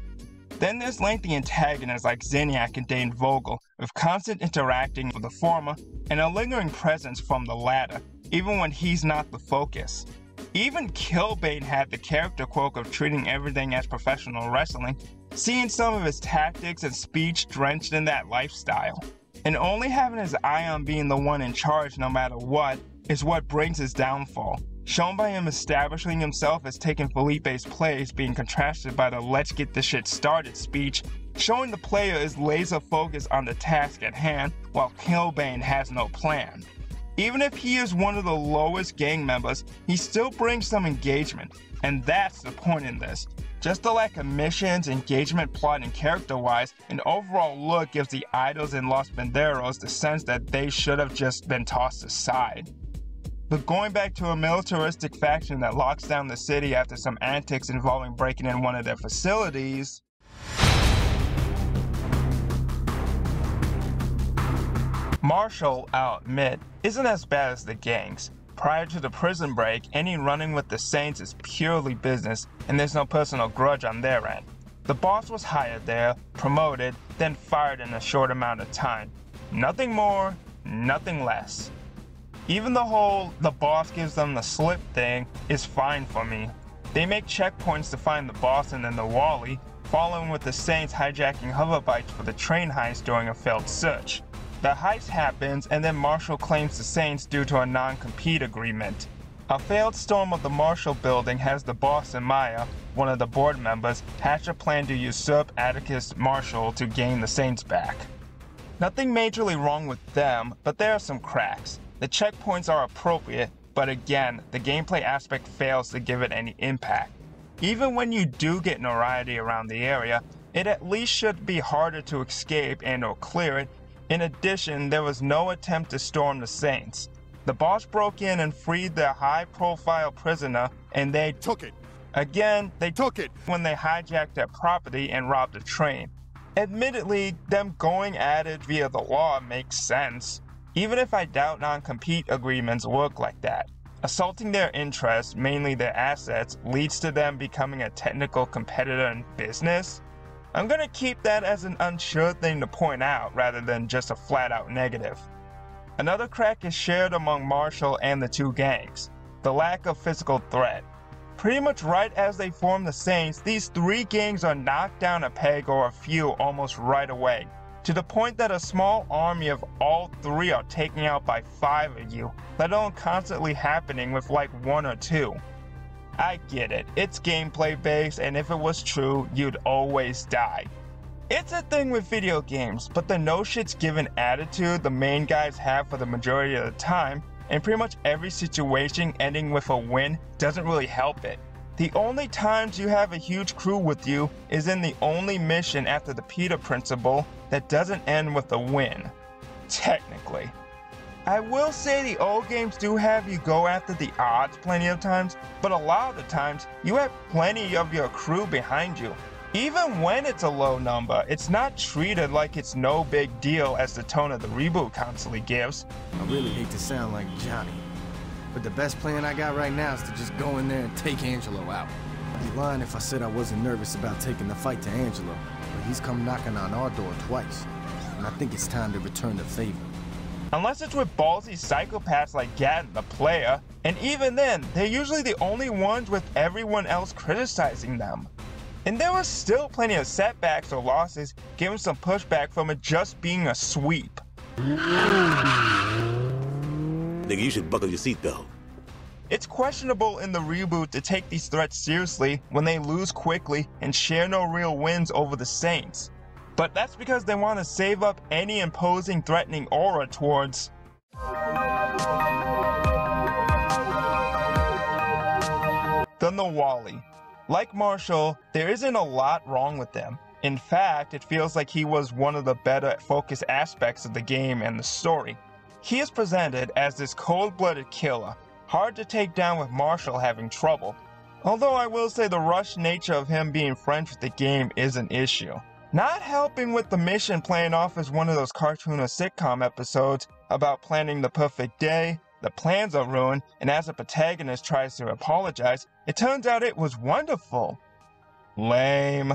Then there's lengthy antagonists like Zinyak and Dane Vogel, with constant interacting with the former and a lingering presence from the latter, even when he's not the focus. Even Killbane had the character quirk of treating everything as professional wrestling, seeing some of his tactics and speech drenched in that lifestyle. And only having his eye on being the one in charge no matter what is what brings his downfall, shown by him establishing himself as taking Phillipe's place being contrasted by the let's get this shit started speech, showing the player is laser focused on the task at hand while Killbane has no plan. Even if he is one of the lowest gang members, he still brings some engagement, and that's the point in this. Just the lack of missions, engagement, plot, and character-wise, an overall look gives the idols in Los Panteros the sense that they should have just been tossed aside. But going back to a militaristic faction that locks down the city after some antics involving breaking in one of their facilities, Marshall, I'll admit, isn't as bad as the gangs. Prior to the prison break, any running with the Saints is purely business, and there's no personal grudge on their end. The boss was hired there, promoted, then fired in a short amount of time. Nothing more, nothing less. Even the whole the boss gives them the slip thing is fine for me. They make checkpoints to find the boss and then the Nahualli, following with the Saints hijacking hoverbikes for the train heist during a failed search. The heist happens, and then Marshall claims the Saints due to a non-compete agreement. A failed storm of the Marshall building has the boss and Maya, one of the board members, hatch a plan to usurp Atticus Marshall to gain the Saints back. Nothing majorly wrong with them, but there are some cracks. The checkpoints are appropriate, but again, the gameplay aspect fails to give it any impact. Even when you do get notoriety around the area, it at least should be harder to escape and or clear it in addition, there was no attempt to storm the Saints. The boss broke in and freed their high-profile prisoner, and they took it. Again, they took it when they hijacked their property and robbed a train. Admittedly, them going at it via the law makes sense, even if I doubt non compete agreements work like that. Assaulting their interests, mainly their assets, leads to them becoming a technical competitor in business. I'm gonna keep that as an unsure thing to point out rather than just a flat out negative. Another crack is shared among Marshall and the two gangs the lack of physical threat. Pretty much right as they form the Saints, these three gangs are knocked down a peg or a few almost right away, to the point that a small army of all three are taken out by five of you, let alone constantly happening with like one or two. I get it, it's gameplay based, and if it was true, you'd always die. It's a thing with video games, but the no shit's given attitude the main guys have for the majority of the time and pretty much every situation ending with a win doesn't really help it. The only times you have a huge crew with you is in the only mission after the Peter Principle that doesn't end with a win. Technically. I will say the old games do have you go after the odds plenty of times, but a lot of the times you have plenty of your crew behind you, even when it's a low number, it's not treated like it's no big deal as the tone of the reboot constantly gives. I really hate to sound like Johnny, but the best plan I got right now is to just go in there and take Angelo out. I'd be lying if I said I wasn't nervous about taking the fight to Angelo, but he's come knocking on our door twice, and I think it's time to return the favor. Unless it's with ballsy psychopaths like Gatton the player, and even then, they're usually the only ones with everyone else criticizing them. And there were still plenty of setbacks or losses, given some pushback from it just being a sweep. Nigga, you should buckle your seatbelt. It's questionable in the reboot to take these threats seriously when they lose quickly and share no real wins over the Saints. But that's because they want to save up any imposing threatening aura towards the Nahualli, like Marshall, there isn't a lot wrong with them. In fact, it feels like he was one of the better focused aspects of the game and the story. He is presented as this cold-blooded killer, hard to take down with Marshall having trouble. Although I will say the rushed nature of him being friends with the game is an issue. Not helping with the mission playing off as one of those cartoon or sitcom episodes about planning the perfect day, the plans are ruined, and as the protagonist tries to apologize, it turns out it was wonderful. Lame.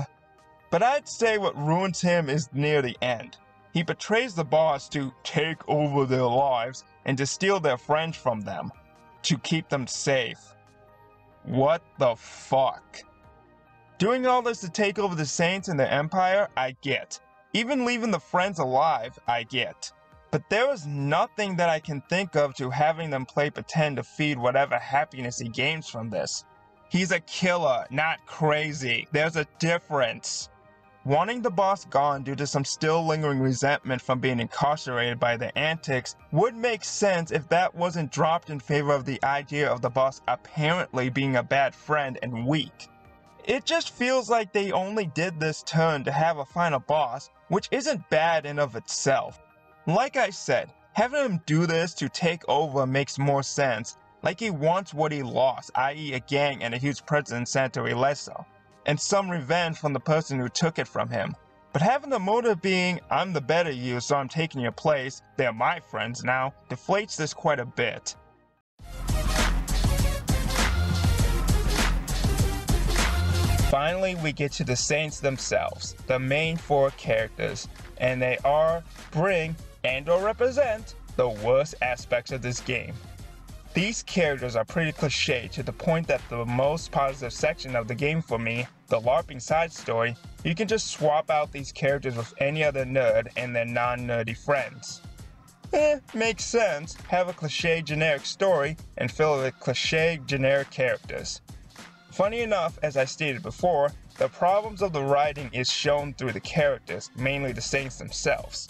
But I'd say what ruins him is near the end. He betrays the boss to take over their lives and to steal their friends from them, to keep them safe. What the fuck? Doing all this to take over the Saints and their empire, I get. Even leaving the friends alive, I get. But there is nothing that I can think of to having them play pretend to feed whatever happiness he gains from this. He's a killer, not crazy. There's a difference. Wanting the boss gone due to some still lingering resentment from being incarcerated by the antics would make sense if that wasn't dropped in favor of the idea of the boss apparently being a bad friend and weak. It just feels like they only did this turn to have a final boss, which isn't bad in of itself. Like I said, having him do this to take over makes more sense, like he wants what he lost, i.e. a gang and a huge presence in Santo Ileso, and some revenge from the person who took it from him. But having the motive being, I'm the better you, so I'm taking your place, they're my friends now, deflates this quite a bit. Finally, we get to the Saints themselves, the main four characters, and they are, bring, and or represent the worst aspects of this game. These characters are pretty cliche to the point that the most positive section of the game for me, the LARPing side story, you can just swap out these characters with any other nerd and their non-nerdy friends. Eh, makes sense, have a cliche generic story and fill it with cliche generic characters. Funny enough, as I stated before, the problems of the writing is shown through the characters, mainly the saints themselves.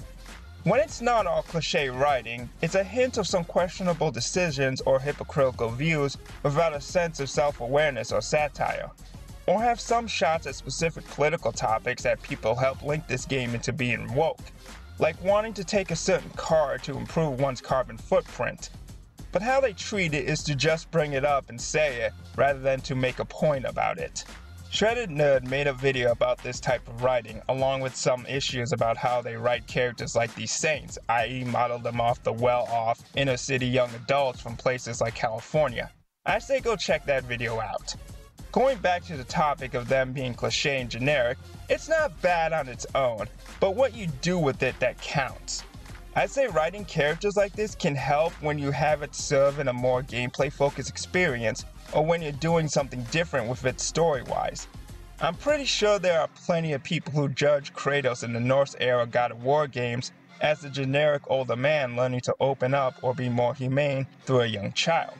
When it's not all cliche writing, it's a hint of some questionable decisions or hypocritical views without a sense of self awareness or satire. Or have some shots at specific political topics that people help link this game into being woke, like wanting to take a certain car to improve one's carbon footprint. But how they treat it is to just bring it up and say it rather than to make a point about it. Shredded Nerd made a video about this type of writing, along with some issues about how they write characters like these saints, i.e., model them off the well off, inner city young adults from places like California. I say go check that video out. Going back to the topic of them being cliche and generic, it's not bad on its own, but what you do with it that counts. I'd say writing characters like this can help when you have it serve in a more gameplay focused experience or when you're doing something different with it story wise. I'm pretty sure there are plenty of people who judge Kratos in the Norse era God of War games as a generic older man learning to open up or be more humane through a young child.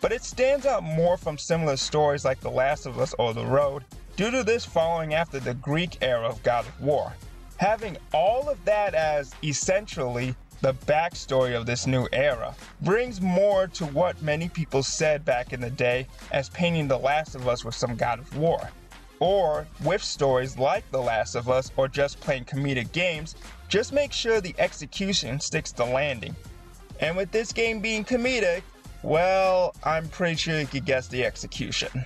But it stands out more from similar stories like The Last of Us or The Road due to this following after the Greek era of God of War having all of that as essentially the backstory of this new era brings more to what many people said back in the day as painting The Last of Us with some God of War. Or with stories like The Last of Us or just playing comedic games, just make sure the execution sticks to landing. And with this game being comedic, well, I'm pretty sure you could guess the execution.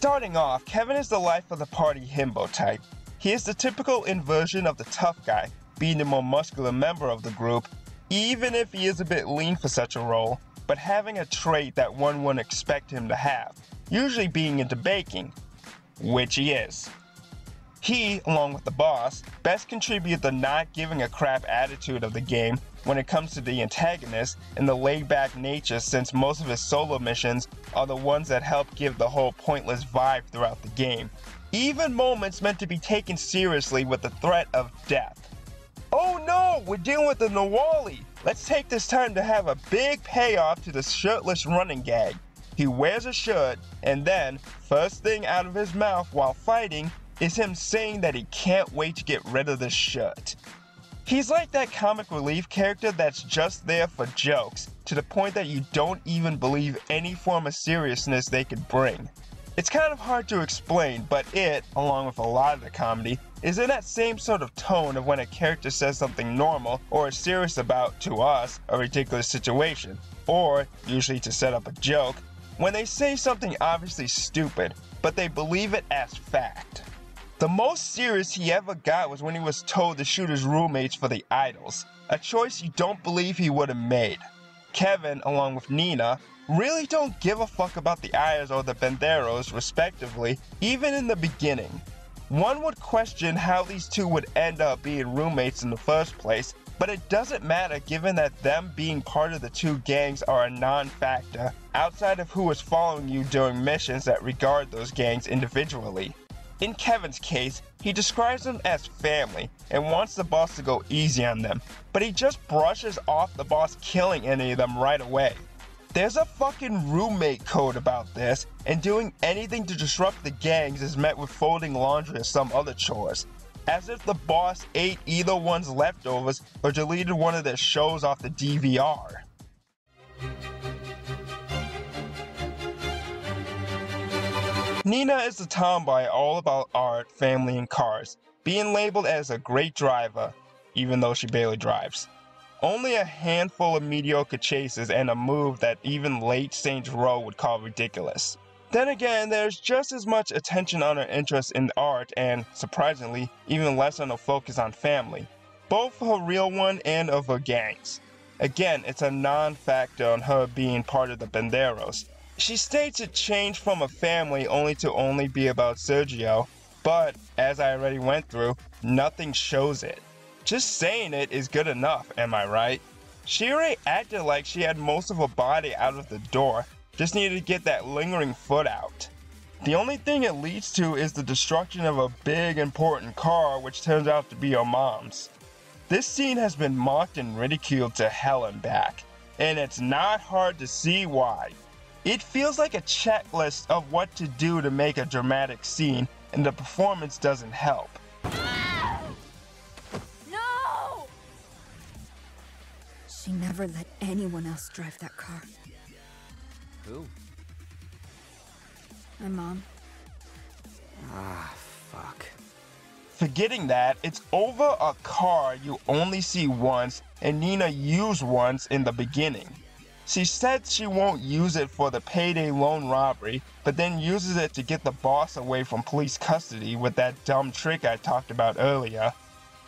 Starting off, Kevin is the life of the party himbo type. He is the typical inversion of the tough guy, being the more muscular member of the group, even if he is a bit lean for such a role, but having a trait that one wouldn't expect him to have, usually being into baking, which he is. He, along with the boss, best contribute the not giving a crap attitude of the game when it comes to the antagonist and the laid back nature since most of his solo missions are the ones that help give the whole pointless vibe throughout the game. Even moments meant to be taken seriously with the threat of death. Oh no, we're dealing with the Nahualli! Let's take this time to have a big payoff to the shirtless running gag. He wears a shirt, and then, first thing out of his mouth while fighting, is him saying that he can't wait to get rid of this shirt. He's like that comic relief character that's just there for jokes, to the point that you don't even believe any form of seriousness they could bring. It's kind of hard to explain, but it, along with a lot of the comedy, is in that same sort of tone of when a character says something normal or is serious about, to us, a ridiculous situation, or, usually to set up a joke, when they say something obviously stupid, but they believe it as fact. The most serious he ever got was when he was told to shoot his roommates for the idols, a choice you don't believe he would have made. Kevin, along with Neenah, really don't give a fuck about the Ayers or the Panteros, respectively, even in the beginning. One would question how these two would end up being roommates in the first place, but it doesn't matter given that them being part of the two gangs are a non-factor, outside of who is following you during missions that regard those gangs individually. In Kevin's case, he describes them as family and wants the boss to go easy on them, but he just brushes off the boss killing any of them right away. There's a fucking roommate code about this, and doing anything to disrupt the gangs is met with folding laundry or some other chores. As if the boss ate either one's leftovers or deleted one of their shows off the DVR. Neenah is a tomboy all about art, family, and cars, being labeled as a great driver, even though she barely drives. Only a handful of mediocre chases and a move that even late Saints Row would call ridiculous. Then again, there's just as much attention on her interest in art and, surprisingly, even less on her focus on family, both her real one and of her gangs. Again, it's a non-factor on her being part of the Panteros, she states it changed from a family only to only be about Sergio, but as I already went through, nothing shows it. Just saying it is good enough, am I right? She already acted like she had most of her body out of the door, just needed to get that lingering foot out. The only thing it leads to is the destruction of a big important car which turns out to be her mom's. This scene has been mocked and ridiculed to hell and back, and it's not hard to see why. It feels like a checklist of what to do to make a dramatic scene, and the performance doesn't help. No! She never let anyone else drive that car. Who? My mom. Ah, fuck. Forgetting that, it's over a car you only see once and Neenah used once in the beginning. She said she won't use it for the payday loan robbery, but then uses it to get the boss away from police custody with that dumb trick I talked about earlier.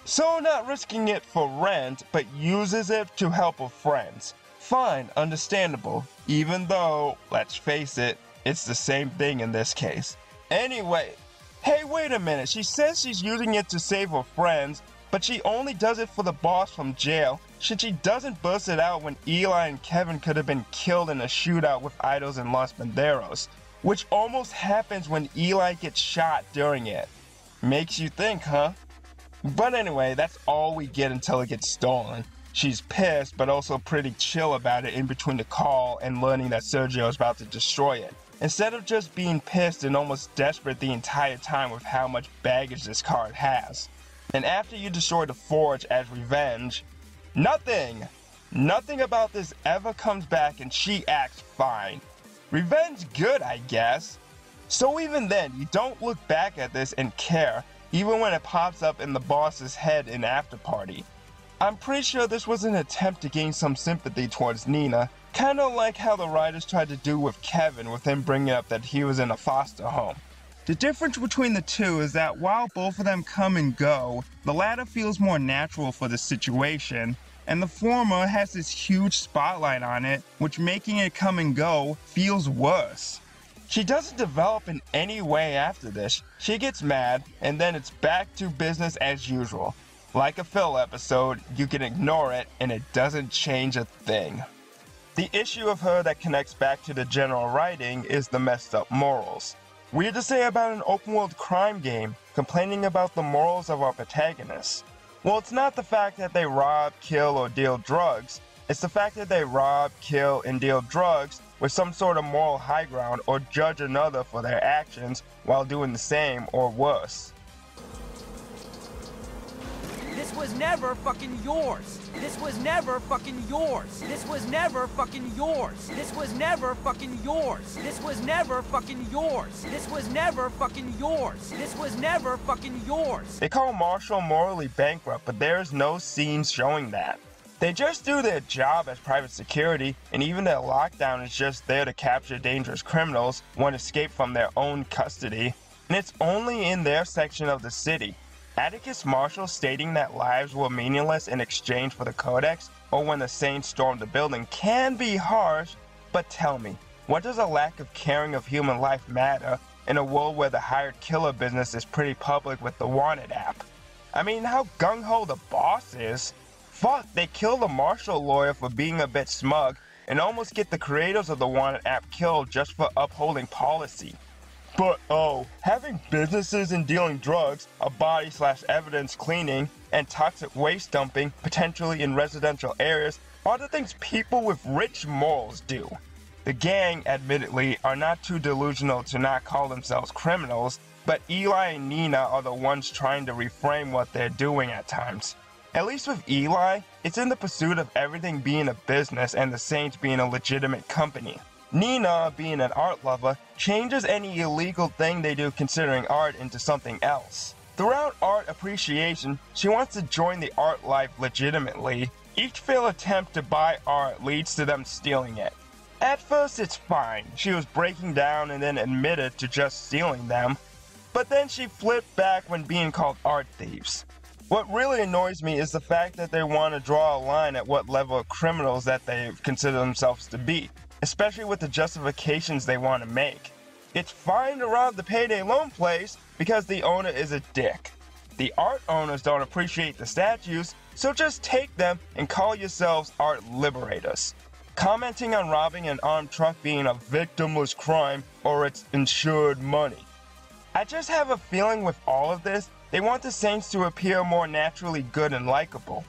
So not risking it for rent, but uses it to help her friends. Fine, understandable, even though, let's face it, it's the same thing in this case. Anyway, hey wait a minute, she says she's using it to save her friends, but she only does it for the boss from jail. Shit, she doesn't bust it out when Eli and Kevin could have been killed in a shootout with idols in Los Panteros, which almost happens when Eli gets shot during it. Makes you think, huh? But anyway, that's all we get until it gets stolen. She's pissed, but also pretty chill about it in between the call and learning that Sergio is about to destroy it. Instead of just being pissed and almost desperate the entire time with how much baggage this card has. And after you destroy the forge as revenge, nothing, nothing about this ever comes back and she acts fine. Revenge good, I guess. So even then, you don't look back at this and care, even when it pops up in the boss's head in After Party. I'm pretty sure this was an attempt to gain some sympathy towards Neenah, kinda like how the writers tried to do with Kevin with him bringing up that he was in a foster home. The difference between the two is that while both of them come and go, the latter feels more natural for the situation, and the former has this huge spotlight on it, which making it come and go feels worse. She doesn't develop in any way after this. She gets mad, and then it's back to business as usual. Like a Phil episode, you can ignore it and it doesn't change a thing. The issue of her that connects back to the general writing is the messed up morals. Weird to say about an open world crime game, complaining about the morals of our protagonists. Well, it's not the fact that they rob, kill, or deal drugs, it's the fact that they rob, kill, and deal drugs with some sort of moral high ground or judge another for their actions while doing the same or worse. This was never fucking yours. This was never fucking yours. This was never fucking yours. This was never fucking yours. This was never fucking yours. This was never fucking yours. This was never fucking yours. They call Marshall morally bankrupt, but there's no scene showing that. They just do their job as private security, and even their lockdown is just there to capture dangerous criminals, one escape from their own custody, and it's only in their section of the city. Atticus Marshall stating that lives were meaningless in exchange for the Codex, or when the Saints stormed the building, can be harsh, but tell me, what does a lack of caring of human life matter in a world where the hired killer business is pretty public with the Wanted app? I mean, how gung-ho the boss is. Fuck, they kill the Marshall lawyer for being a bit smug, and almost get the creators of the Wanted app killed just for upholding policy. But oh, having businesses and dealing drugs, a body slash evidence cleaning, and toxic waste dumping, potentially in residential areas, are the things people with rich morals do. The gang, admittedly, are not too delusional to not call themselves criminals, but Eli and Neenah are the ones trying to reframe what they're doing at times. At least with Eli, it's in the pursuit of everything being a business and the Saints being a legitimate company. Neenah, being an art lover, changes any illegal thing they do considering art into something else. Throughout art appreciation, she wants to join the art life legitimately. Each failed attempt to buy art leads to them stealing it. At first it's fine, she was breaking down and then admitted to just stealing them, but then she flipped back when being called art thieves. What really annoys me is the fact that they want to draw a line at what level of criminals that they consider themselves to be especially with the justifications they want to make. It's fine to rob the payday loan place because the owner is a dick. The art owners don't appreciate the statues, so just take them and call yourselves art liberators. Commenting on robbing an armed truck being a victimless crime or it's insured money. I just have a feeling with all of this, they want the Saints to appear more naturally good and likable.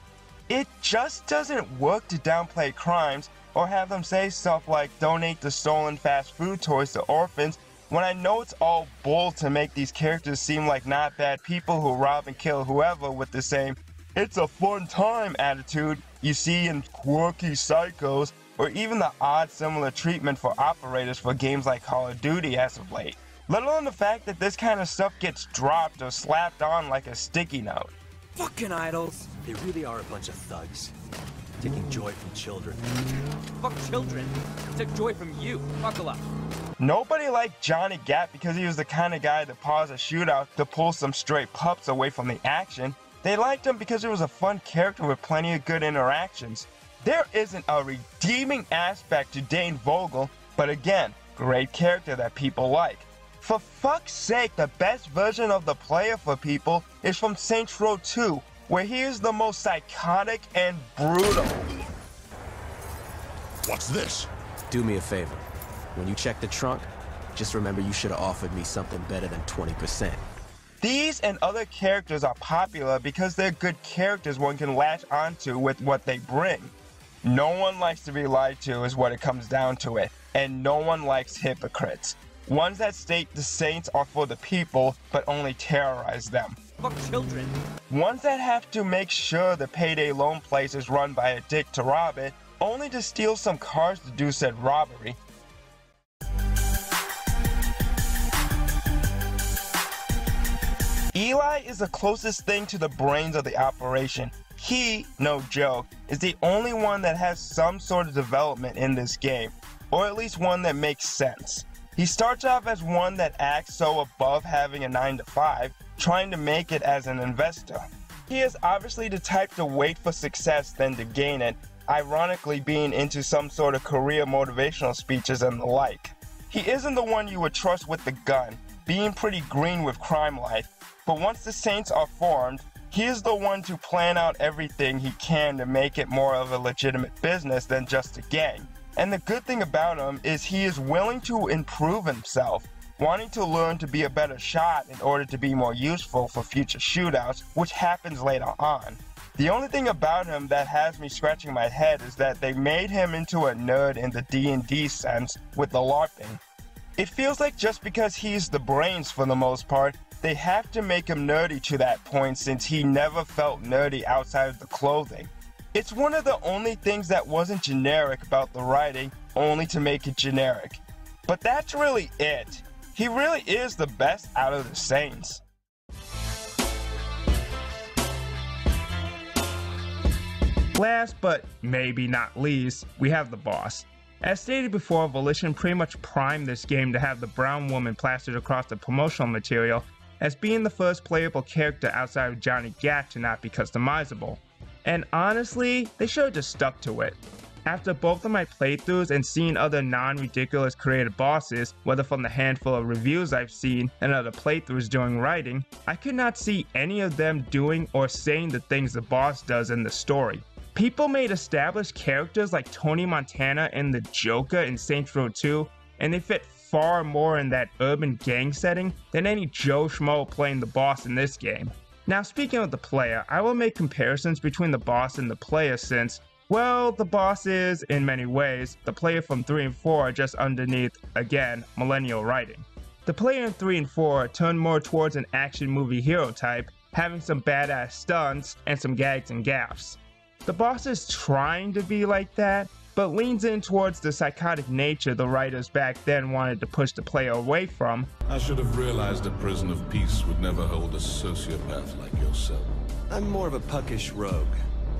It just doesn't work to downplay crimes or have them say stuff like donate the stolen fast food toys to orphans when I know it's all bull to make these characters seem like not bad people who rob and kill whoever with the same it's a fun time attitude you see in quirky psychos or even the odd similar treatment for operators for games like Call of Duty as of late. let alone the fact that this kind of stuff gets dropped or slapped on like a sticky note. Fucking idols. They really are a bunch of thugs. Taking joy from children. Fuck children. Took joy from you. Buckle up. Nobody liked Johnny Gat because he was the kind of guy that paused a shootout to pull some stray pups away from the action. They liked him because he was a fun character with plenty of good interactions. There isn't a redeeming aspect to Dane Vogel, but again, great character that people like. For fuck's sake, the best version of the player for people is from Saints Row 2, where he is the most psychotic and brutal. What's this? Do me a favor. When you check the trunk, just remember you should have offered me something better than 20%. These and other characters are popular because they're good characters one can latch onto with what they bring. No one likes to be lied to is what it comes down to it, and no one likes hypocrites. Ones that state the saints are for the people, but only terrorize them. Fuck children. Ones that have to make sure the payday loan place is run by a dick to rob it, only to steal some cars to do said robbery. Eli is the closest thing to the brains of the operation. He, no joke, is the only one that has some sort of development in this game, or at least one that makes sense. He starts off as one that acts so above having a 9 to 5, trying to make it as an investor. He is obviously the type to wait for success than to gain it, ironically being into some sort of career motivational speeches and the like. He isn't the one you would trust with the gun, being pretty green with crime life, but once the Saints are formed, he is the one to plan out everything he can to make it more of a legitimate business than just a gang. And the good thing about him is he is willing to improve himself, wanting to learn to be a better shot in order to be more useful for future shootouts, which happens later on. The only thing about him that has me scratching my head is that they made him into a nerd in the D&D sense with the LARPing. It feels like just because he's the brains for the most part, they have to make him nerdy to that point since he never felt nerdy outside of the clothing. It's one of the only things that wasn't generic about the writing, only to make it generic. But that's really it. He really is the best out of the Saints. Last but maybe not least, we have the boss. As stated before, Volition pretty much primed this game to have the brown woman plastered across the promotional material as being the first playable character outside of Johnny Gat to not be customizable. And honestly, they should have just stuck to it. After both of my playthroughs and seeing other non-ridiculous creative bosses, whether from the handful of reviews I've seen and other playthroughs during writing, I could not see any of them doing or saying the things the boss does in the story. People made established characters like Tony Montana and the Joker in Saints Row 2, and they fit far more in that urban gang setting than any Joe Schmo playing the boss in this game. Now speaking of the player, I will make comparisons between the boss and the player since, well, the boss is, in many ways, the player from 3 and 4 are just underneath, again, millennial writing. The player in 3 and 4 turned more towards an action movie hero type, having some badass stunts and some gags and gaffs. The boss is trying to be like that, but leans in towards the psychotic nature the writers back then wanted to push the player away from. I should have realized a prison of peace would never hold a sociopath like yourself. I'm more of a puckish rogue.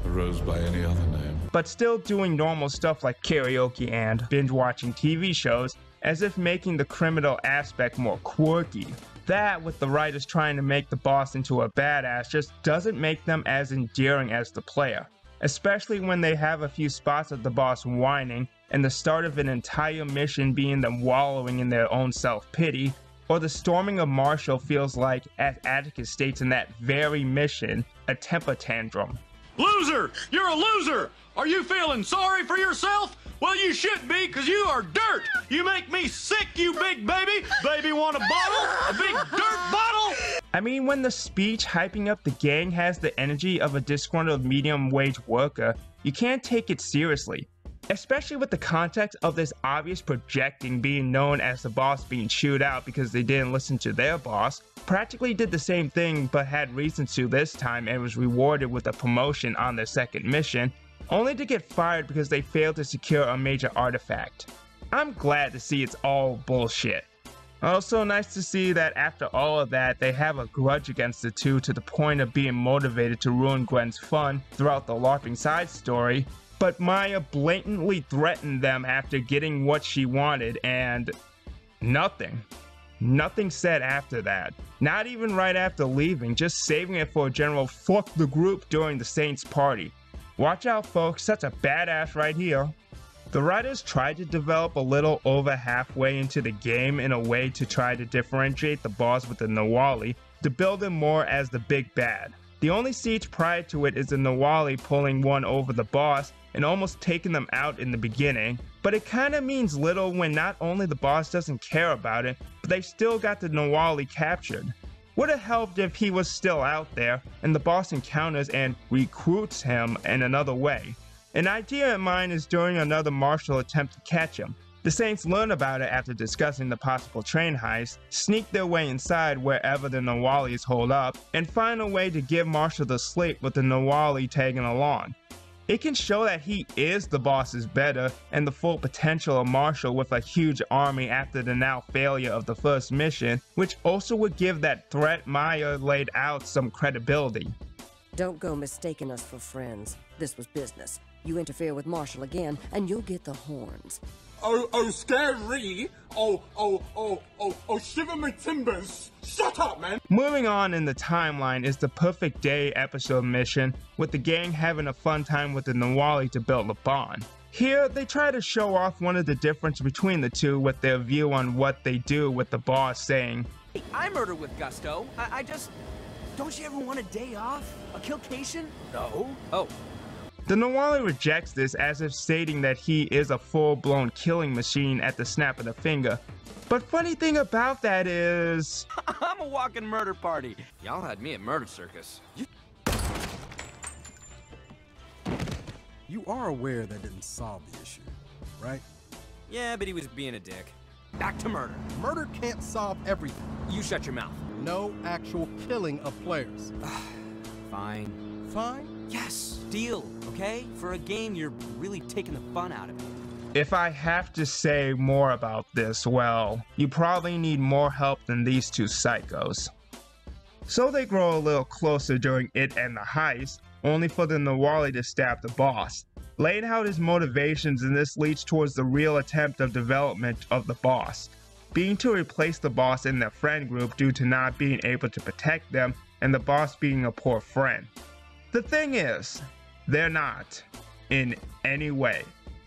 Rose by any other name. But still doing normal stuff like karaoke and binge watching TV shows, as if making the criminal aspect more quirky. That, with the writers trying to make the boss into a badass, just doesn't make them as endearing as the player especially when they have a few spots of the boss whining and the start of an entire mission being them wallowing in their own self-pity, or the storming of Marshall feels like, as Atticus states in that very mission, a temper tantrum. Loser! You're a loser! Are you feeling sorry for yourself? Well, you should be, because you are dirt! You make me sick, you big baby! Baby want a bottle? A big dirt bottle? I mean, when the speech hyping up the gang has the energy of a disgruntled medium wage worker, you can't take it seriously. Especially with the context of this obvious projecting being known as the boss being chewed out because they didn't listen to their boss, practically did the same thing but had reason to this time and was rewarded with a promotion on their second mission, only to get fired because they failed to secure a major artifact. I'm glad to see it's all bullshit. Also nice to see that after all of that, they have a grudge against the two to the point of being motivated to ruin Gwen's fun throughout the LARPing side story, but Maya blatantly threatened them after getting what she wanted and nothing. Nothing said after that. Not even right after leaving, just saving it for a general fuck the group during the Saints party. Watch out folks, that's a badass right here. The writers tried to develop a little over halfway into the game in a way to try to differentiate the boss with the Nahualli, to build him more as the big bad. The only siege prior to it is the Nahualli pulling one over the boss and almost taking them out in the beginning, but it kinda means little when not only the boss doesn't care about it, but they still got the Nahualli captured. Would have helped if he was still out there and the boss encounters and recruits him in another way. An idea of mine is during another Marshall attempt to catch him. The Saints learn about it after discussing the possible train heist, sneak their way inside wherever the Nahuallis hold up, and find a way to give Marshall the slate with the Nahualli tagging along. It can show that he is the boss's better and the full potential of Marshall with a huge army after the now failure of the first mission, which also would give that threat Maya laid out some credibility. Don't go mistaking us for friends. This was business. You interfere with Marshall again, and you'll get the horns. Oh, oh, scary! Oh, oh, oh, oh, oh, shiver my timbers! Shut up, man! Moving on in the timeline is the Perfect Day episode mission, with the gang having a fun time with the Nahualli to build a bond. Here, they try to show off one of the difference between the two with their view on what they do with the boss saying, Hey, I murder with gusto. I, I just... Don't you ever want a day off? A killcation? No. Oh, The Nahualli rejects this as if stating that he is a full-blown killing machine at the snap of the finger. But funny thing about that is... I'm a walking murder party. Y'all had me at Murder Circus. You You are aware that didn't solve the issue, right? Yeah, but he was being a dick. Back to murder. Murder can't solve everything. You shut your mouth. No actual killing of players. Fine. Fine? Yes, deal, okay? For a game, you're really taking the fun out of it. If I have to say more about this, well, you probably need more help than these two psychos. So they grow a little closer during it and the heist, only for the Nahualli to stab the boss, laying out his motivations and this leads towards the real attempt of development of the boss, being to replace the boss in their friend group due to not being able to protect them and the boss being a poor friend. The thing is, they're not, in any way.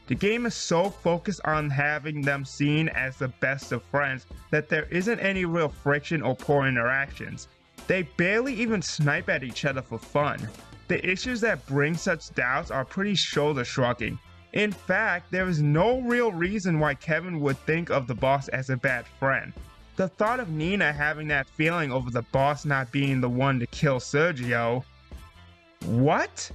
The game is so focused on having them seen as the best of friends that there isn't any real friction or poor interactions. They barely even snipe at each other for fun. The issues that bring such doubts are pretty shoulder shrugging. In fact, there is no real reason why Kevin would think of the boss as a bad friend. The thought of Neenah having that feeling over the boss not being the one to kill Sergio. What?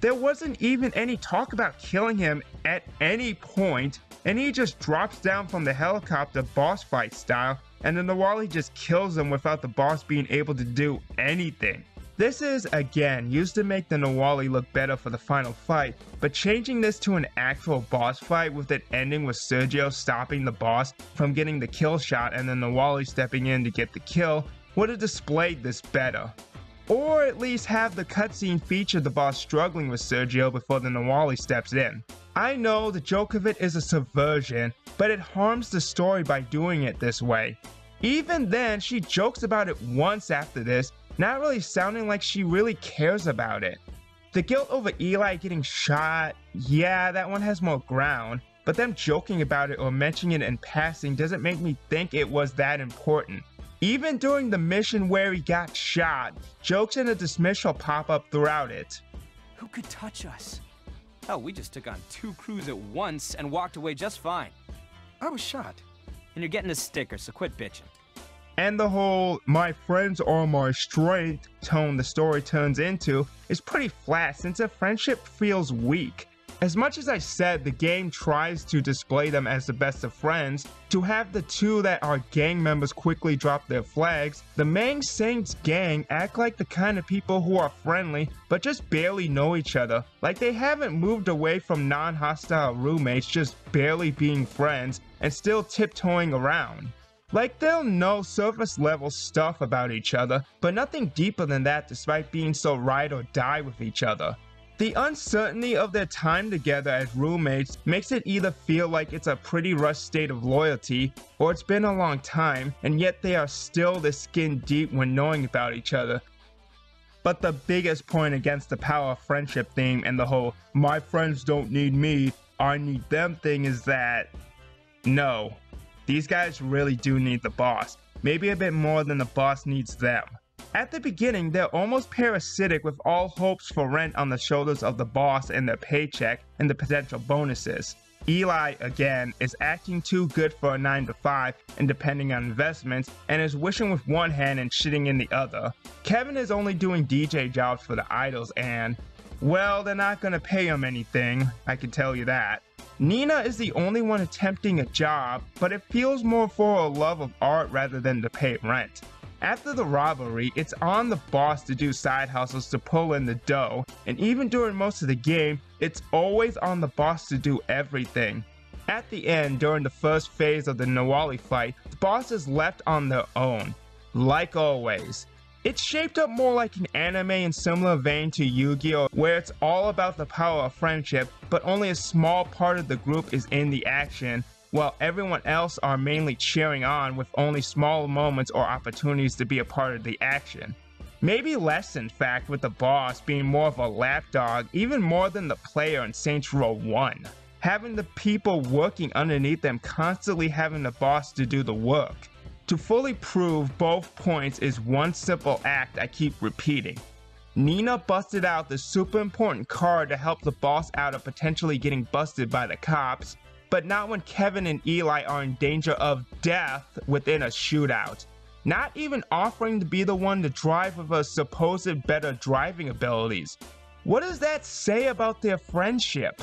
There wasn't even any talk about killing him at any point, and he just drops down from the helicopter boss fight style, and then the Nahualli just kills him without the boss being able to do anything. This is, again, used to make the Nahualli look better for the final fight, but changing this to an actual boss fight with it ending with Sergio stopping the boss from getting the kill shot and then Nahualli stepping in to get the kill would have displayed this better. Or at least have the cutscene feature the boss struggling with Sergio before the Nahualli steps in. I know the joke of it is a subversion, but it harms the story by doing it this way. Even then, she jokes about it once after this, not really sounding like she really cares about it. The guilt over Eli getting shot, yeah, that one has more ground, but them joking about it or mentioning it in passing doesn't make me think it was that important. Even during the mission where he got shot, jokes and a dismissal pop up throughout it. Who could touch us? Oh, we just took on two crews at once and walked away just fine. I was shot. And you're getting a sticker, so quit bitching. And the whole my friends are my strength tone the story turns into is pretty flat since a friendship feels weak. As much as I said the game tries to display them as the best of friends, to have the two that are gang members quickly drop their flags, the main Saints gang act like the kind of people who are friendly but just barely know each other, like they haven't moved away from non-hostile roommates just barely being friends and still tiptoeing around. Like they'll know surface level stuff about each other, but nothing deeper than that despite being so ride or die with each other. The uncertainty of their time together as roommates makes it either feel like it's a pretty rushed state of loyalty, or it's been a long time, and yet they are still this skin deep when knowing about each other. But the biggest point against the power of friendship theme and the whole my friends don't need me, I need them thing is that no, these guys really do need the boss, maybe a bit more than the boss needs them. At the beginning, they're almost parasitic with all hopes for rent on the shoulders of the boss and their paycheck and the potential bonuses. Eli, again, is acting too good for a 9 to 5 and depending on investments, and is wishing with one hand and shitting in the other. Kevin is only doing DJ jobs for the idols, and, well, they're not gonna pay him anything, I can tell you that. Neenah is the only one attempting a job, but it feels more for a love of art rather than to pay rent. After the robbery, it's on the boss to do side hustles to pull in the dough, and even during most of the game, it's always on the boss to do everything. At the end, during the first phase of the Nahualli fight, the boss is left on their own. Like always. It's shaped up more like an anime in similar vein to Yu-Gi-Oh! where it's all about the power of friendship, but only a small part of the group is in the action, while everyone else are mainly cheering on with only small moments or opportunities to be a part of the action. Maybe less in fact with the boss being more of a lapdog even more than the player in Saints Row 1. Having the people working underneath them constantly having the boss to do the work. To fully prove both points is one simple act I keep repeating. Neenah busted out the super important card to help the boss out of potentially getting busted by the cops, but not when Kevin and Eli are in danger of death within a shootout. Not even offering to be the one to drive with a supposed better driving abilities. What does that say about their friendship?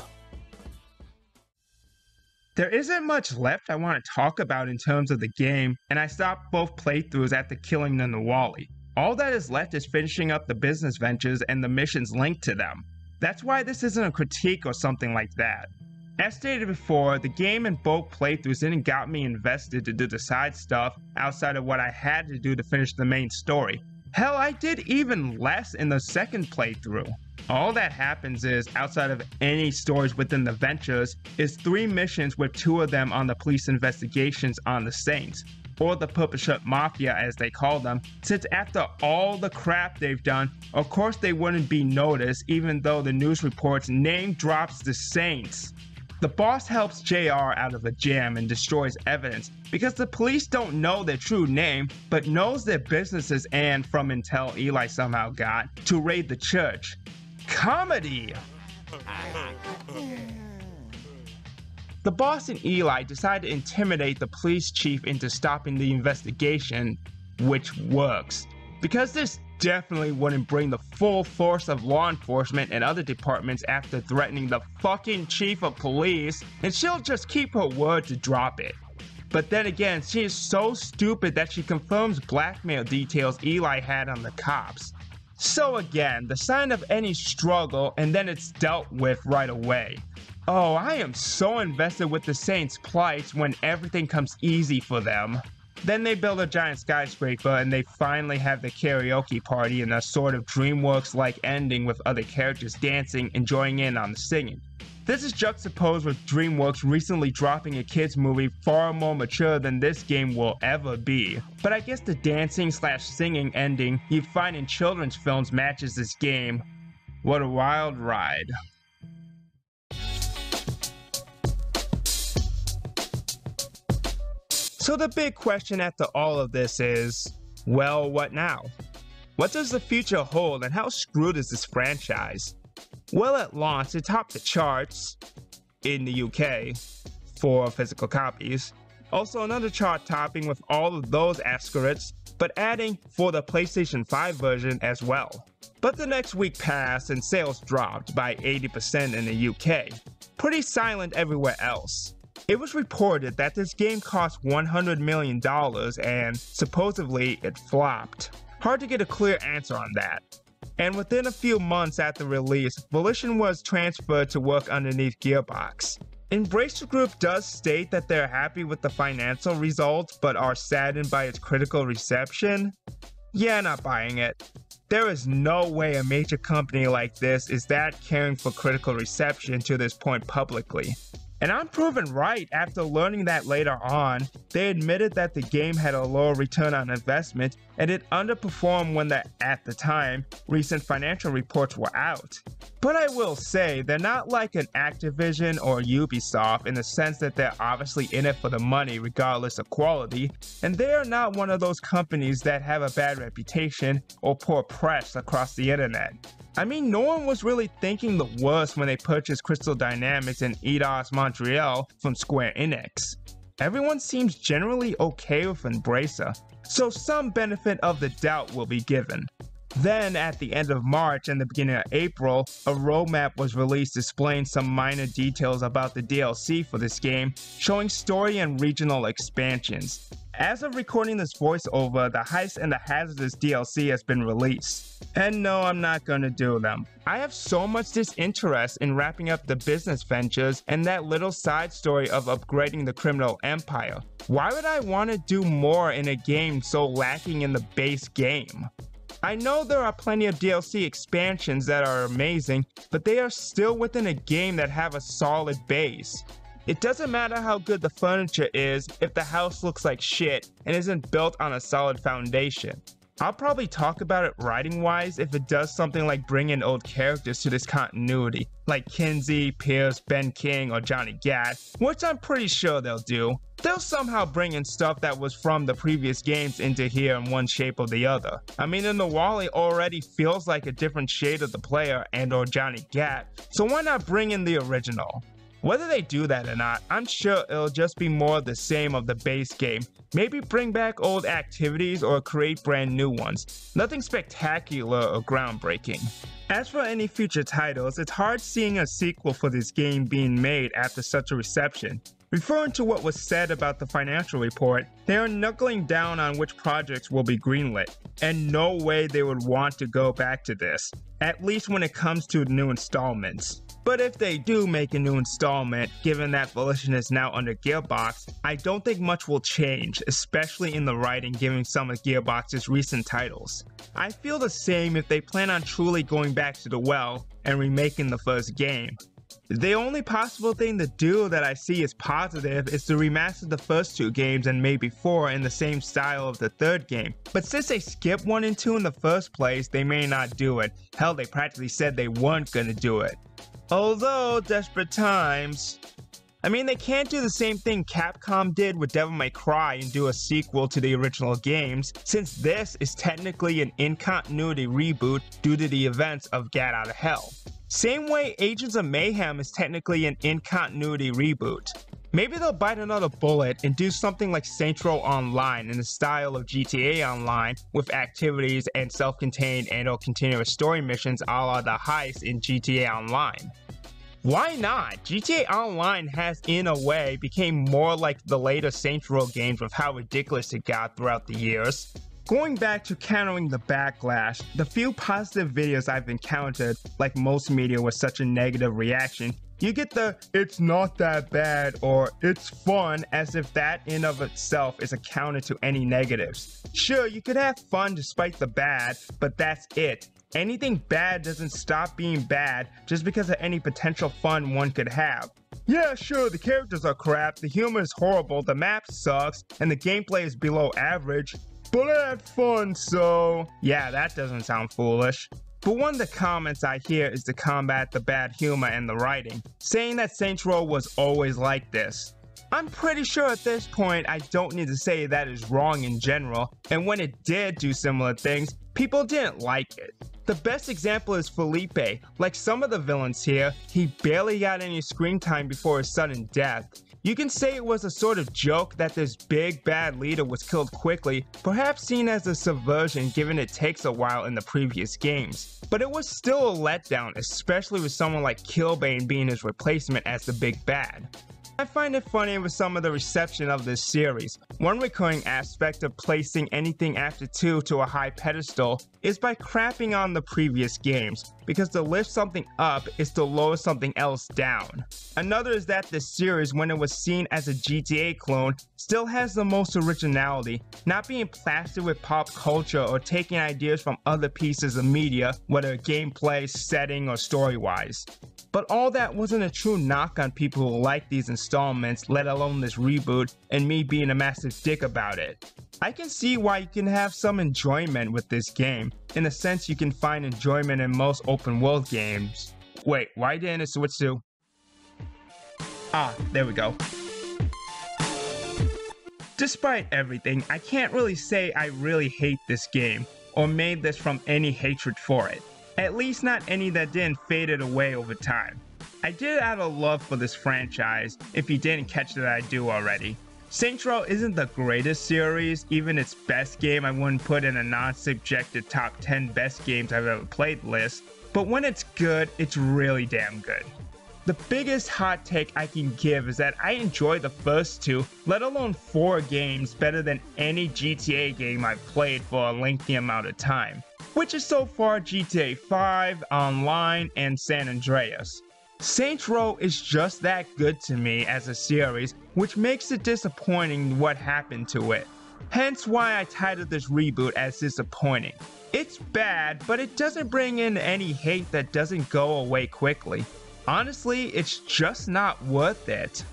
There isn't much left I want to talk about in terms of the game, and I stopped both playthroughs after killing the Nahualli. All that is left is finishing up the business ventures and the missions linked to them. That's why this isn't a critique or something like that. As stated before, the game and both playthroughs didn't got me invested to do the side stuff outside of what I had to do to finish the main story. Hell, I did even less in the second playthrough. All that happens is, outside of any stories within the ventures, is three missions with two of them on the police investigations on the Saints, or the Purple Mafia as they call them, since after all the crap they've done, of course they wouldn't be noticed even though the news reports name drops the Saints. The boss helps JR out of a jam and destroys evidence because the police don't know their true name, but knows their businesses and, from intel Eli somehow got, to raid the church. Comedy! The boss and Eli decide to intimidate the police chief into stopping the investigation, which works. Because this definitely wouldn't bring the full force of law enforcement and other departments after threatening the fucking chief of police, and she'll just keep her word to drop it. But then again, she is so stupid that she confirms blackmail details Eli had on the cops. So again, the sign of any struggle and then it's dealt with right away. Oh, I am so invested with the Saints' plight when everything comes easy for them. Then they build a giant skyscraper and they finally have the karaoke party and a sort of DreamWorks like ending with other characters dancing and joining in on the singing. This is juxtaposed with DreamWorks recently dropping a kids movie far more mature than this game will ever be. But I guess the dancing slash singing ending you find in children's films matches this game. What a wild ride. So the big question after all of this is, well, what now? What does the future hold and how screwed is this franchise? Well, at launch, it topped the charts in the UK for physical copies. Also, another chart topping with all of those asterisks, but adding for the PlayStation 5 version as well. But the next week passed and sales dropped by 80% in the UK. Pretty silent everywhere else. It was reported that this game cost $100 million and supposedly it flopped. Hard to get a clear answer on that. And within a few months after release, Volition was transferred to work underneath Gearbox. Embracer Group does state that they're happy with the financial results but are saddened by its critical reception. Yeah, not buying it. There is no way a major company like this is that caring for critical reception to this point publicly. And I'm proven right after learning that later on, they admitted that the game had a lower return on investment and it underperformed when the, at the time, recent financial reports were out. But I will say, they're not like an Activision or Ubisoft in the sense that they're obviously in it for the money regardless of quality, and they are not one of those companies that have a bad reputation or poor press across the internet. I mean, no one was really thinking the worst when they purchased Crystal Dynamics and Eidos Montreal from Square Enix. Everyone seems generally okay with Embracer, so some benefit of the doubt will be given. Then, at the end of March and the beginning of April, a roadmap was released displaying some minor details about the DLC for this game, showing story and regional expansions. As of recording this voiceover, the Heist and the Hazardous DLC has been released. And no, I'm not gonna do them. I have so much disinterest in wrapping up the business ventures and that little side story of upgrading the criminal empire. Why would I want to do more in a game so lacking in the base game? I know there are plenty of DLC expansions that are amazing, but they are still within a game that have a solid base. It doesn't matter how good the furniture is if the house looks like shit and isn't built on a solid foundation. I'll probably talk about it writing wise if it does something like bring in old characters to this continuity, like Kinzie, Pierce, Ben King, or Johnny Gat, which I'm pretty sure they'll do. They'll somehow bring in stuff that was from the previous games into here in one shape or the other. I mean, in the Nahualli already feels like a different shade of the player and or Johnny Gat, so why not bring in the original? Whether they do that or not, I'm sure it'll just be more of the same of the base game. Maybe bring back old activities or create brand new ones. Nothing spectacular or groundbreaking. As for any future titles, it's hard seeing a sequel for this game being made after such a reception. Referring to what was said about the financial report, they are knuckling down on which projects will be greenlit, and no way they would want to go back to this, at least when it comes to new installments. But if they do make a new installment, given that Volition is now under Gearbox, I don't think much will change, especially in the writing given some of Gearbox's recent titles. I feel the same if they plan on truly going back to the well and remaking the first game. The only possible thing to do that I see as positive is to remaster the first two games and maybe four in the same style of the third game. But since they skipped 1 and 2 in the first place, they may not do it. Hell, they practically said they weren't gonna do it. Although, desperate times. I mean, they can't do the same thing Capcom did with Devil May Cry and do a sequel to the original games, since this is technically an in-continuity reboot due to the events of Gat Out of Hell. Same way Agents of Mayhem is technically an in-continuity reboot. Maybe they'll bite another bullet and do something like Row Online in the style of GTA Online with activities and self-contained and or continuous story missions a la the heist in GTA Online. Why not? GTA Online has, in a way, became more like the later Saints Row games with how ridiculous it got throughout the years. Going back to countering the backlash, the few positive videos I've encountered, like most media with such a negative reaction, you get the it's not that bad or it's fun as if that in of itself is a counter to any negatives. Sure, you could have fun despite the bad, but that's it. Anything bad doesn't stop being bad just because of any potential fun one could have. Yeah, sure, the characters are crap, the humor is horrible, the map sucks, and the gameplay is below average, but I had fun, so... Yeah, that doesn't sound foolish. But one of the comments I hear is to combat the bad humor and the writing, saying that Saints Row was always like this. I'm pretty sure at this point I don't need to say that is wrong in general, and when it did do similar things, people didn't like it. The best example is Phillipe. Like some of the villains here, he barely got any screen time before his sudden death. You can say it was a sort of joke that this big bad leader was killed quickly, perhaps seen as a subversion given it takes a while in the previous games. But it was still a letdown, especially with someone like Killbane being his replacement as the big bad. I find it funny with some of the reception of this series. One recurring aspect of placing anything after 2 to a high pedestal is by crapping on the previous games, because to lift something up is to lower something else down. Another is that this series, when it was seen as a GTA clone, still has the most originality, not being plastered with pop culture or taking ideas from other pieces of media, whether gameplay, setting, or story-wise. But all that wasn't a true knock on people who like these installments, let alone this reboot, and me being a massive dick about it. I can see why you can have some enjoyment with this game, in a sense you can find enjoyment in most open world games. Wait, why didn't it switch to... Ah, there we go. Despite everything, I can't really say I really hate this game, or made this from any hatred for it. At least not any that didn't fade it away over time. I did out of love for this franchise, if you didn't catch that I do already. Saints Row isn't the greatest series, even its best game I wouldn't put in a non-subjective top 10 best games I've ever played list, but when it's good, it's really damn good. The biggest hot take I can give is that I enjoy the first two, let alone four games, better than any GTA game I've played for a lengthy amount of time, which is so far GTA 5, Online, and San Andreas. Saints Row is just that good to me as a series, which makes it disappointing what happened to it. Hence why I titled this reboot as disappointing. It's bad, but it doesn't bring in any hate that doesn't go away quickly. Honestly, it's just not worth it.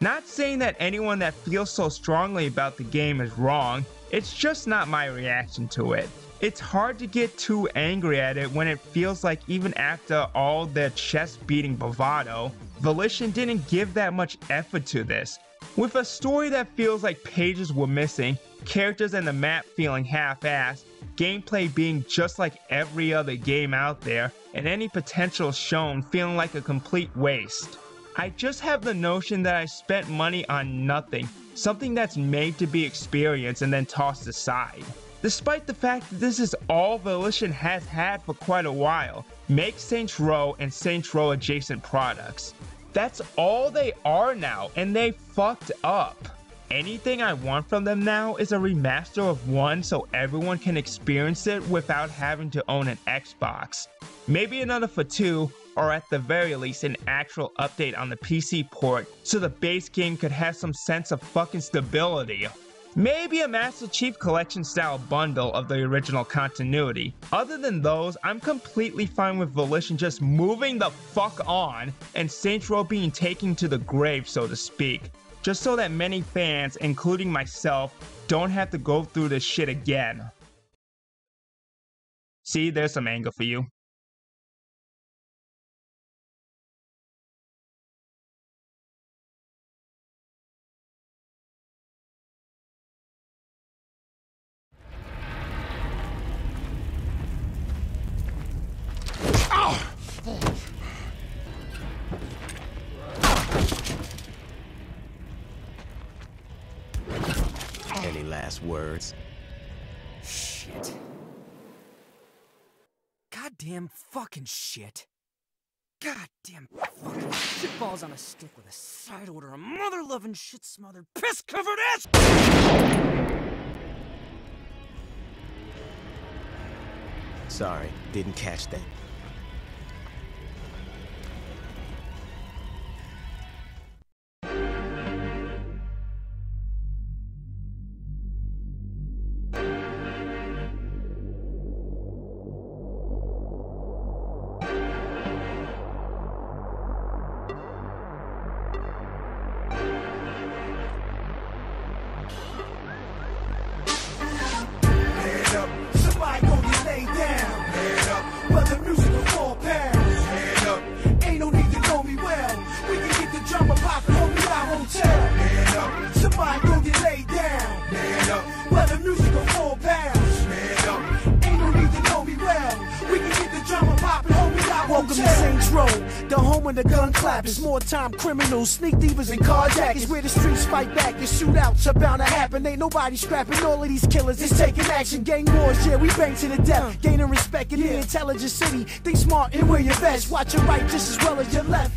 Not saying that anyone that feels so strongly about the game is wrong, it's just not my reaction to it. It's hard to get too angry at it when it feels like even after all the chest beating bravado, Volition didn't give that much effort to this. With a story that feels like pages were missing, characters and the map feeling half-assed, gameplay being just like every other game out there, and any potential shown feeling like a complete waste. I just have the notion that I spent money on nothing, something that's made to be experienced and then tossed aside. Despite the fact that this is all Volition has had for quite a while, make Saints Row and Saints Row adjacent products. That's all they are now, and they fucked up. Anything I want from them now is a remaster of 1 so everyone can experience it without having to own an Xbox. Maybe another for 2, or at the very least an actual update on the PC port so the base game could have some sense of fucking stability. Maybe a Master Chief Collection style bundle of the original continuity. Other than those, I'm completely fine with Volition just moving the fuck on and Saints Row being taken to the grave, so to speak. Just so that many fans, including myself, don't have to go through this shit again. See, there's some anger for you. Words? Shit. Goddamn fucking shit. Goddamn fucking shitballs on a stick with a side order of mother loving shit smothered piss covered ass! Sorry, didn't catch that. Time criminals, sneak thievers, and carjackers. Where the streets fight back, the shootouts are bound to happen. Ain't nobody scrapping all of these killers. It's taking action, gang wars, yeah, we bang to the death. Gaining respect in the intelligent city. Think smart and wear your vest. Watch your right just as well as your left.